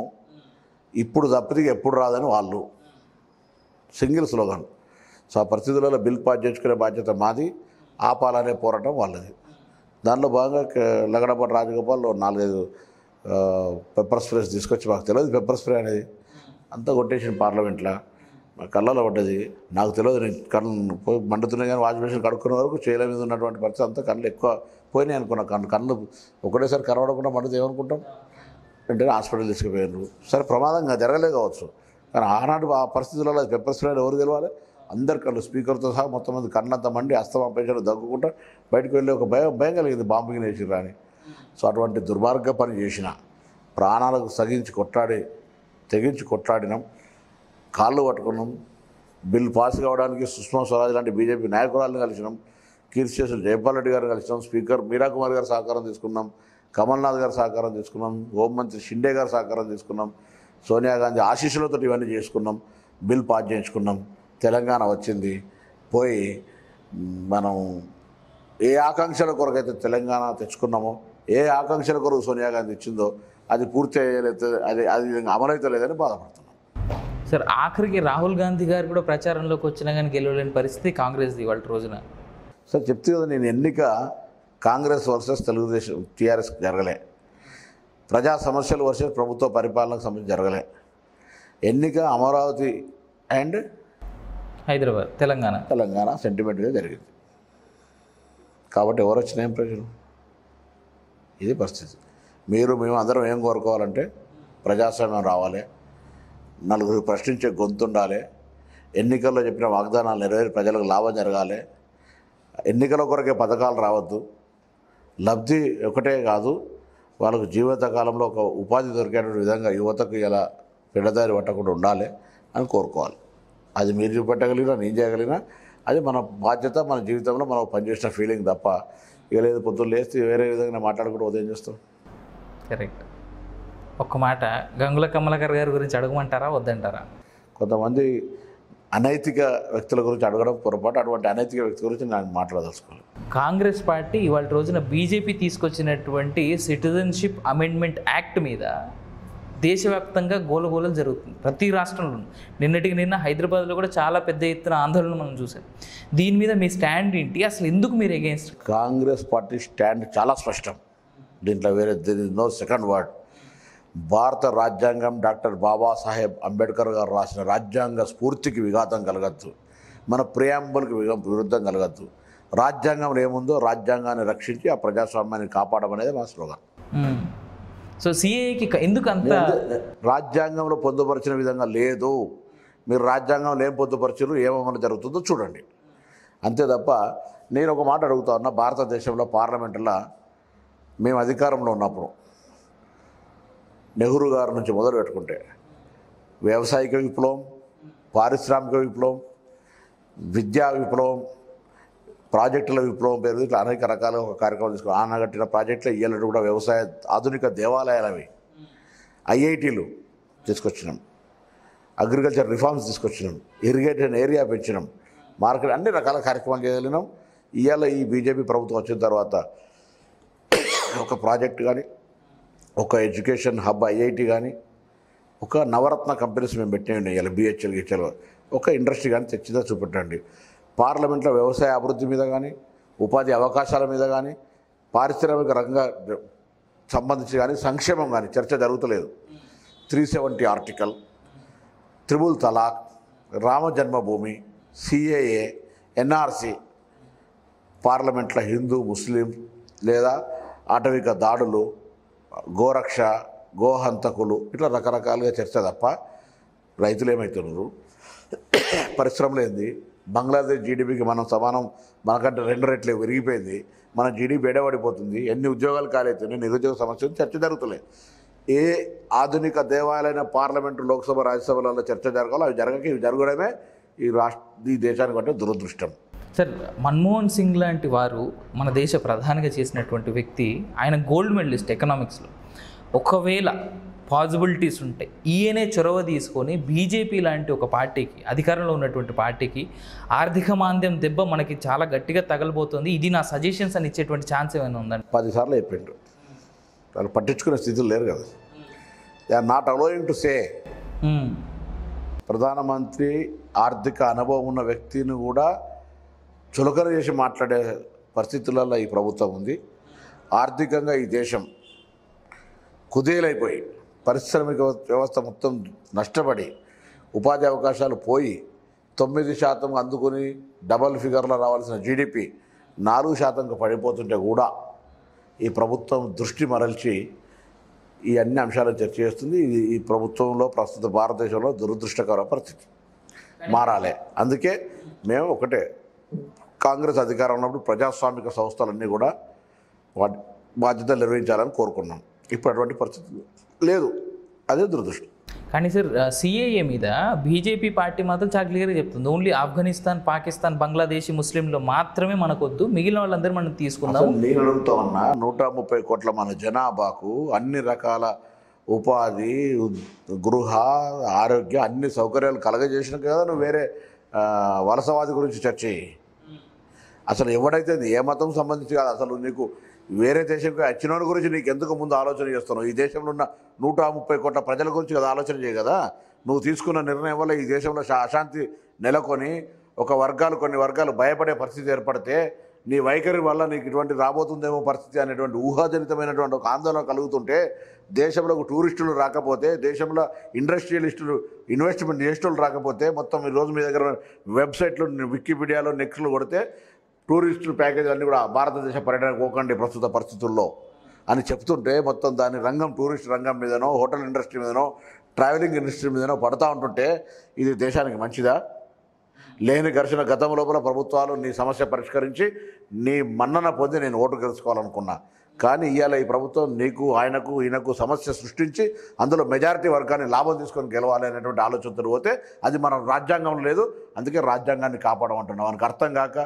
S2: ఇప్పుడు తప్పితే ఎప్పుడు రాదని వాళ్ళు. Single slogan. సో ఆ పరిస్థితులలో బిల్ పాస్ చేసుకునే బాధ్యత మాది ఆపాలనే పోరాటం వాళ్ళది. దానిలో భాగంగా క- లగడపాటి రాజగోపాల్ నాలుగైదు పెప్పర్ స్ప్రేస్ తీసుకొచ్చి మాకు తెలియదు పెప్పర్ స్ప్రే అనేది అంతా కొట్టేసిన పార్లమెంట్లో మా కళ్ళలో పడ్డది. నాకు తెలియదు నేను కళ్ళు పోయి మండుతున్నాయి కానీ వాష్ మెషిన్ కడుక్కునే వరకు చేయల మీద ఉన్నటువంటి పరిస్థితి అంతా కళ్ళు ఎక్కువ పోయినాయి అనుకున్నా. కళ్ళు కళ్ళు ఒకటేసారి కనబడకుండా మండితే ఏమనుకుంటాం? వెంటనే హాస్పిటల్ తీసుకుపోయారు సరే ప్రమాదంగా జరగలే కావచ్చు. కానీ ఆనాడు ఆ పరిస్థితులలో పెప్పర్ స్ప్రే ఎవరు తెలవాలి? అందరు కళ్ళు స్పీకర్తో సహా మొత్తం మంది కన్నంత మండి అస్తమా పేషెంట్ దగ్గుకుంటా బయటకు వెళ్ళి ఒక భయం భయం కలిగింది. బాంబింగ్ గినేసి అని సో అటువంటి దుర్మార్గ పని చేసిన ప్రాణాలకు సగించి కొట్లాడి తెగించి కొట్లాడినాం. కాళ్ళు పట్టుకున్నాం. బిల్ పాస్ కావడానికి సుష్మా స్వరాజ్ లాంటి బీజేపీ నాయకురాలను కలిసినాం. కీర్తిశేషులు జయపాల్ రెడ్డి గారిని కలిసినాం. స్పీకర్ మీరా కుమార్ గారి సహకారం తీసుకున్నాం. కమల్నాథ్ గారి సహకారం తీసుకున్నాం. హోంమంత్రి షిండే గారి సహకారం తీసుకున్నాం. సోనియా గాంధీ ఆశీస్సులతో ఇవన్నీ చేసుకున్నాం. Bill pass చేయించుకున్నాం. తెలంగాణ వచ్చింది పోయి మనం ఏ ఆకాంక్షల కొరకైతే తెలంగాణ తెచ్చుకున్నామో ఏ ఆకాంక్షల కొరకు సోనియా గాంధీ ఇచ్చిందో అది పూర్తి అయ్యలేదు అది అది అమలైతే లేదని బాధపడుతున్నాం.
S1: సార్ ఆఖరికి రాహుల్ గాంధీ గారు కూడా ప్రచారంలోకి వచ్చినా కానీ గెలవలేని పరిస్థితి కాంగ్రెస్ది ఇవాళ రోజున.
S2: సార్ చెప్తే కదా నేను ఎన్నిక కాంగ్రెస్ వర్సెస్ తెలుగుదేశం టీఆర్ఎస్ జరగలే. ప్రజా సమస్యలు వర్సెస్ ప్రభుత్వ పరిపాలనకు సంబంధించి జరగలే. ఎన్నిక అమరావతి అండ్
S1: హైదరాబాద్ తెలంగాణ.
S2: తెలంగాణ సెంటిమెంట్గా జరిగింది. కాబట్టి ఎవరు వచ్చినా ఏం ప్రయోజనం? ఇది పరిస్థితి. మీరు మేము అందరం ఏం కోరుకోవాలంటే ప్రజాస్వామ్యం రావాలి. నలుగురు ప్రశ్నించే గొంతు ఉండాలి. ఎన్నికల్లో చెప్పిన వాగ్దానాలు నెరవేరి ప్రజలకు లాభం జరగాలి. ఎన్నికల కొరకే పథకాలు రావద్దు. లబ్ధి ఒకటే కాదు వాళ్ళకు జీవిత కాలంలో ఒక ఉపాధి దొరికేటువంటి విధంగా యువతకు ఇలా పిడదారి పట్టకుండా ఉండాలి అని కోరుకోవాలి. అది మీరు చూపెట్టగలిగినా నేను చేయగలిగినా అది మన బాధ్యత మన జీవితంలో మనం పనిచేసిన ఫీలింగ్ తప్ప. ఇక లేదు పొద్దున్న లేస్తే వేరే విధంగా మాట్లాడుకుంటూ ఉదయం చేస్తాం.
S1: కరెక్ట్ ఒక్క మాట గంగుల కమలాకర్ గారి గురించి అడగమంటారా వద్దంటారా?
S2: కొంతమంది అనైతిక వ్యక్తుల గురించి అడగడం పొరపాటు అటువంటి అనైతిక వ్యక్తి గురించి నేను మాట్లాడదలుచుకోవాలి
S1: కాంగ్రెస్ పార్టీ ఇవాళ రోజున బీజేపీ తీసుకొచ్చినటువంటి సిటిజన్షిప్ అమెండ్మెంట్ యాక్ట్ మీద దేశవ్యాప్తంగా గోలగోలలు జరుగుతుంది. ప్రతి రాష్ట్రంలో నిన్నటికి నిన్న హైదరాబాద్లో కూడా చాలా పెద్ద ఎత్తున ఆందోళన మనం చూసాం దీని మీద మీ స్టాండ్ ఏంటి? అసలు ఎందుకు మీరు ఎగేన్స్ట్
S2: కాంగ్రెస్ పార్టీ స్టాండ్ చాలా స్పష్టం. దీంట్లో వేరే నో సెకండ్ వర్డ్ భారత రాజ్యాంగం డాక్టర్ బాబాసాహెబ్ అంబేద్కర్ గారు రాసిన రాజ్యాంగ స్ఫూర్తికి విఘాతం కలగద్దు. మన ప్రియాంబుల్కి విరుద్ధం కలగద్దు. రాజ్యాంగంలో ఏముందో రాజ్యాంగాన్ని రక్షించి ఆ ప్రజాస్వామ్యాన్ని కాపాడమనేది మా స్లోగన్
S1: సో సిఏకి ఎందుకు అంత.
S2: రాజ్యాంగంలో పొందుపరిచిన విధంగా లేదు. మీరు రాజ్యాంగంలో ఏం పొందుపరిచారు ఏమేమైనా జరుగుతుందో చూడండి. అంతే తప్ప నేను ఒక మాట అడుగుతా ఉన్నా భారతదేశంలో పార్లమెంటులో మేము అధికారంలో ఉన్నప్పుడు నెహ్రూ గారి నుంచి మొదలు పెట్టుకుంటే వ్యవసాయక విప్లవం పారిశ్రామిక విప్లవం విద్యా విప్లవం ప్రాజెక్టుల విప్లవం పేరు ఇట్లా అనేక రకాల ఒక కార్యక్రమాలు తీసుకుని ఆనగట్టిన ప్రాజెక్టులు ఇయ్యాలంటే కూడా వ్యవసాయ ఆధునిక దేవాలయాలు అవి. ఐఐటీలు తీసుకొచ్చినాం. అగ్రికల్చర్ రిఫార్మ్స్ తీసుకొచ్చినాం. ఇరిగేటెడ్ ఏరియా పెంచినాం. మార్కెట్ అన్ని రకాల కార్యక్రమాలు చేయగలిగినాం. ఇవాళ ఈ బీజేపీ ప్రభుత్వం వచ్చిన తర్వాత ఒక ప్రాజెక్ట్ కానీ ఒక ఎడ్యుకేషన్ హబ్ ఐఐటి కానీ ఒక నవరత్న కంపెనీస్ మేము పెట్టినండి ఇవాళ బిహెచ్ఎల్ గిహెచ్ఎల్ ఒక ఇండస్ట్రీ కానీ తెచ్చిందా చూపెట్టండి. పార్లమెంట్లో వ్యవసాయ అభివృద్ధి మీద కానీ ఉపాధి అవకాశాల మీద కానీ పారిశ్రామిక రంగ సంబంధించి కానీ సంక్షేమం కానీ చర్చ జరుగుతలేదు. Three seventy article triple talaq Rama Janmabhoomi CAA NRC పార్లమెంట్లో హిందూ ముస్లిం లేదా ఆటవిక దాడులు గోరక్ష గోహంతకులు ఇట్లా రకరకాలుగా చర్చ తప్ప రైతులు ఏమవుతున్నారు పరిశ్రమలేంది? బంగ్లాదేశ్ జీడిపికి మనం సమానం మనకంటే రెండు రెట్లు విరిగిపోయింది మన జీడిపి ఎడబడిపోతుంది ఎన్ని ఉద్యోగాలు కాలేతున్నాయి నిరుద్యోగ సమస్య చర్చ జరుగుతలేదు ఏ ఆధునిక దేవాలయన పార్లమెంటు లోక్సభ రాజ్యసభలలో చర్చ జరగాలో అవి జరగక ఇవి జరగడమే ఈ రాష్ట్ర ఈ దేశానికి అంటే దురదృష్టం.
S1: సార్ మన్మోహన్ సింగ్ లాంటి వారు మన దేశ ప్రధానిగా చేసినటువంటి వ్యక్తి ఆయన గోల్డ్ మెడలిస్ట్ ఎకనామిక్స్లో. ఒకవేళ పాసిబిలిటీస్ ఉంటాయి. ఈయనే చొరవ తీసుకొని బీజేపీ లాంటి ఒక పార్టీకి అధికారంలో ఉన్నటువంటి పార్టీకి ఆర్థిక మాంద్యం దెబ్బ మనకి చాలా గట్టిగా తగలబోతుంది. ఇది నా సజెషన్స్ అని ఇచ్చేటువంటి ఛాన్స్ ఏమైనా ఉందండి
S2: పదిసార్లు చెప్పిండ్రు వాళ్ళు పట్టించుకునే స్థితిలో లేరు కదా. They are not allowing to say. ప్రధానమంత్రి ఆర్థిక అనుభవం ఉన్న వ్యక్తిని కూడా చులకన చేసి మాట్లాడే పరిస్థితులలో ఈ ప్రభుత్వం ఉంది. ఆర్థికంగా ఈ దేశం కుదేలైపోయి పారిశ్రామిక వ్యవస్థ మొత్తం నష్టపడి ఉపాధి అవకాశాలు పోయి తొమ్మిది శాతం అందుకుని డబల్ ఫిగర్లో రావాల్సిన జీడిపి నాలుగు శాతంకు పడిపోతుంటే కూడా ఈ ప్రభుత్వం దృష్టి మరల్చి ఈ అన్ని అంశాలను చర్చ చేస్తుంది. ఇది ఈ ప్రభుత్వంలో ప్రస్తుత భారతదేశంలో దురదృష్టకర పరిస్థితి. మారాలి. అందుకే మేము ఒకటే కాంగ్రెస్ అధికారం ఉన్నప్పుడు ప్రజాస్వామిక సంస్థలన్నీ కూడా వాటి బాధ్యతలు నిర్వహించాలని కోరుకున్నాం. ఇప్పుడు అటువంటి పరిస్థితి లేదు. అదే దురదృష్టం.
S1: కానీ సార్ సిఏఏ మీద బీజేపీ పార్టీ మాత్రం చాలా క్లియర్గా చెప్తుంది. ఓన్లీ ఆఫ్ఘనిస్తాన్ పాకిస్తాన్ బంగ్లాదేశ్ ముస్లింలు మాత్రమే మనకొద్దు. మిగిలిన వాళ్ళందరూ మనం తీసుకుందాం.
S2: నేను అడుగుతా ఉన్నా నూట ముప్పై కోట్ల మన జనాభాకు అన్ని రకాల ఉపాధి గృహ ఆరోగ్య అన్ని సౌకర్యాలు కలగజేసిన కదా నువ్వు వేరే వలసవాది గురించి చర్చ అసలు ఎవడైతే ఏ మతం సంబంధించి కాదు. అసలు నీకు వేరే దేశంకి వచ్చినోడి గురించి నీకు ఎందుకు ముందు ఆలోచన చేస్తున్నావు? ఈ దేశంలో ఉన్న నూట ముప్పై కోట్ల ప్రజల గురించి కదా ఆలోచన చేయ కదా? నువ్వు తీసుకున్న నిర్ణయం వల్ల ఈ దేశంలో అశాంతి నెలకొని ఒక వర్గాలు కొన్ని వర్గాలు భయపడే పరిస్థితి ఏర్పడితే నీ వైఖరి వల్ల నీకు ఇటువంటి రాబోతుందేమో పరిస్థితి అనేటువంటి ఊహాజనితమైనటువంటి ఒక ఆందోళన కలుగుతుంటే దేశంలో టూరిస్టులు రాకపోతే దేశంలో ఇండస్ట్రియలిస్టులు ఇన్వెస్ట్మెంట్ చేసేటోళ్ళు రాకపోతే మొత్తం ఈ రోజు మీ దగ్గర వెబ్సైట్లు వికీపీడియాలో నెక్స్ట్లు కొడితే టూరిస్టులు ప్యాకేజీలన్నీ కూడా భారతదేశ పర్యటన పోకండి ప్రస్తుత పరిస్థితుల్లో అని చెప్తుంటే మొత్తం దాని రంగం టూరిస్ట్ రంగం మీదనో హోటల్ ఇండస్ట్రీ మీదనో ట్రావెలింగ్ ఇండస్ట్రీ మీదనో పడతా ఉంటుంటే ఇది దేశానికి మంచిదా? లేని ఘర్షణ గతం లోపల ప్రభుత్వాలు నీ సమస్య పరిష్కరించి నీ మన్నన పొంది నేను ఓటు గెలుచుకోవాలనుకున్నా. కానీ ఇవాళ ఈ ప్రభుత్వం నీకు ఆయనకు ఈయనకు సమస్య సృష్టించి అందులో మెజారిటీ వర్గాన్ని లాభం తీసుకొని గెలవాలి అనేటువంటి ఆలోచనతో పోతే అది మన రాజ్యాంగం లేదు. అందుకే రాజ్యాంగాన్ని కాపాడమంటున్నాం. మనకు అర్థం కాక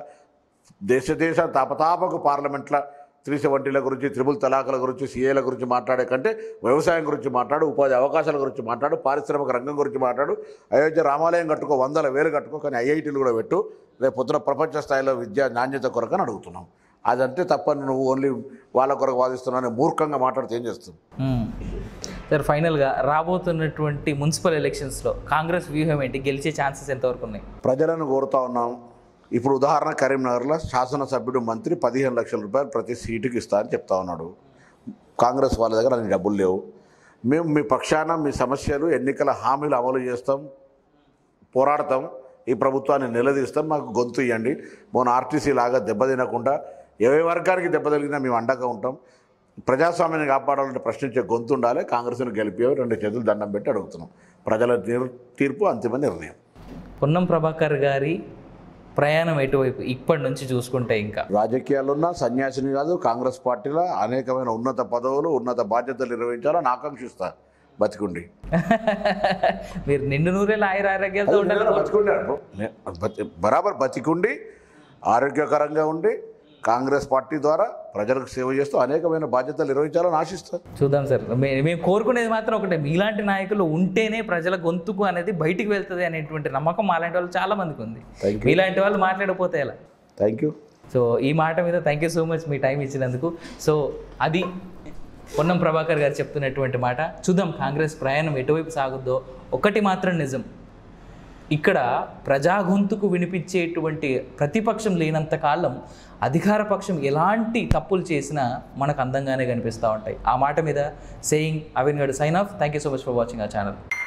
S2: దేశ దేశ తాపతాపకు పార్లమెంట్ల త్రీ సెవెంటీల గురించి త్రిబుల్ తలాకుల గురించి సీఏల గురించి మాట్లాడే కంటే వ్యవసాయం గురించి మాట్లాడు ఉపాధి అవకాశాల గురించి మాట్లాడు పారిశ్రామిక రంగం గురించి మాట్లాడు అయోధ్య రామాలయం కట్టుకో వందల వేలు కట్టుకో కానీ ఐఐటీలు కూడా పెట్టు. రేపు పొద్దున ప్రపంచ స్థాయిలో విద్యా నాణ్యత కొరకని అడుగుతున్నాం. అదంటే తప్పని నువ్వు ఓన్లీ వాళ్ళ కొరకు వాదిస్తున్నావు మూర్ఖంగా మాట్లాడితే ఏం చేస్తుంది.
S1: సార్ ఫైనల్గా రాబోతున్నటువంటి మున్సిపల్ ఎలక్షన్స్లో కాంగ్రెస్ వ్యూహం ఏంటి? గెలిచే ఛాన్సెస్ ఎంతవరకు ఉన్నాయి?
S2: ప్రజలను కోరుతా ఉన్నాం. ఇప్పుడు ఉదాహరణ కరీంనగర్లో శాసనసభ్యుడు మంత్రి పదిహేను లక్షల రూపాయలు ప్రతి సీటుకి ఇస్తా అని చెప్తా ఉన్నాడు. కాంగ్రెస్ వాళ్ళ దగ్గర అన్ని డబ్బులు లేవు. మేము మీ పక్షాన మీ సమస్యలు ఎన్నికల హామీలు అమలు చేస్తాం పోరాడతాం ఈ ప్రభుత్వాన్ని నిలదీస్తాం మాకు గొంతు ఇవ్వండి మొన్న ఆర్టీసీ లాగా దెబ్బతినకుండా ఏ వర్గానికి దెబ్బ తగిలినా మేము అండగా ఉంటాం. ప్రజాస్వామ్యాన్ని కాపాడాలంటే ప్రశ్నించే గొంతు ఉండాలి. కాంగ్రెస్ను గెలిపి రెండు చేతులు దండం పెట్టి అడుగుతున్నాం. ప్రజల తీర్పు అంతిమ నిర్ణయం.
S1: పొన్నం ప్రభాకర్ గారి ప్రయాణం ఎటువైపు? ఇప్పటి నుంచి చూసుకుంటే ఇంకా.
S2: రాజకీయాలున్నా సన్యాసిని కాదు కాంగ్రెస్ పార్టీలో అనేకమైన ఉన్నత పదవులు ఉన్నత బాధ్యతలు నిర్వహించాలని ఆకాంక్షిస్తా బతికుండి.
S1: మీరు నిండు నూరేళ్ళు ఆయుర ఆరోగ్యాలతో ఉండాలి.
S2: బతికుండారు బతి- బరాబర్ బతికుండి ఆరోగ్యకరంగా ఉండి కాంగ్రెస్ పార్టీ ద్వారా ప్రజలకు సేవ చేస్తూ అనేకమైన బాధ్యతలు నిర్వహించాలని ఆశిస్తా
S1: చూద్దాం సార్. మేము కోరుకునేది మాత్రం ఒకటే. మీలాంటి నాయకులు ఉంటేనే ప్రజల గొంతుకు అనేది బయటికి వెళ్తుంది అనేటువంటి నమ్మకం అలాంటి వాళ్ళు చాలా మందికి ఉంది. మీలాంటి వాళ్ళు మాట్లాడకపోతే ఎలా?
S2: థ్యాంక్ యూ
S1: సో ఈ మాట మీద థ్యాంక్ యూ సో మచ్ మీ టైం ఇచ్చినందుకు. సో అది పొన్నం ప్రభాకర్ గారు చెప్తున్నటువంటి మాట. చూద్దాం కాంగ్రెస్ ప్రయాణం ఎటువైపు సాగుద్దో. ఒకటి మాత్రం నిజం. ఇక్కడ ప్రజా గొంతుకు వినిపించేటువంటి ప్రతిపక్షం లేనంత కాలం అధికార పక్షం ఎలాంటి తప్పులు చేసినా మనకు అందంగానే కనిపిస్తూ ఉంటాయి. ఆ మాట మీద saying having good sign off. Thank you so much for watching ఆ ఛానల్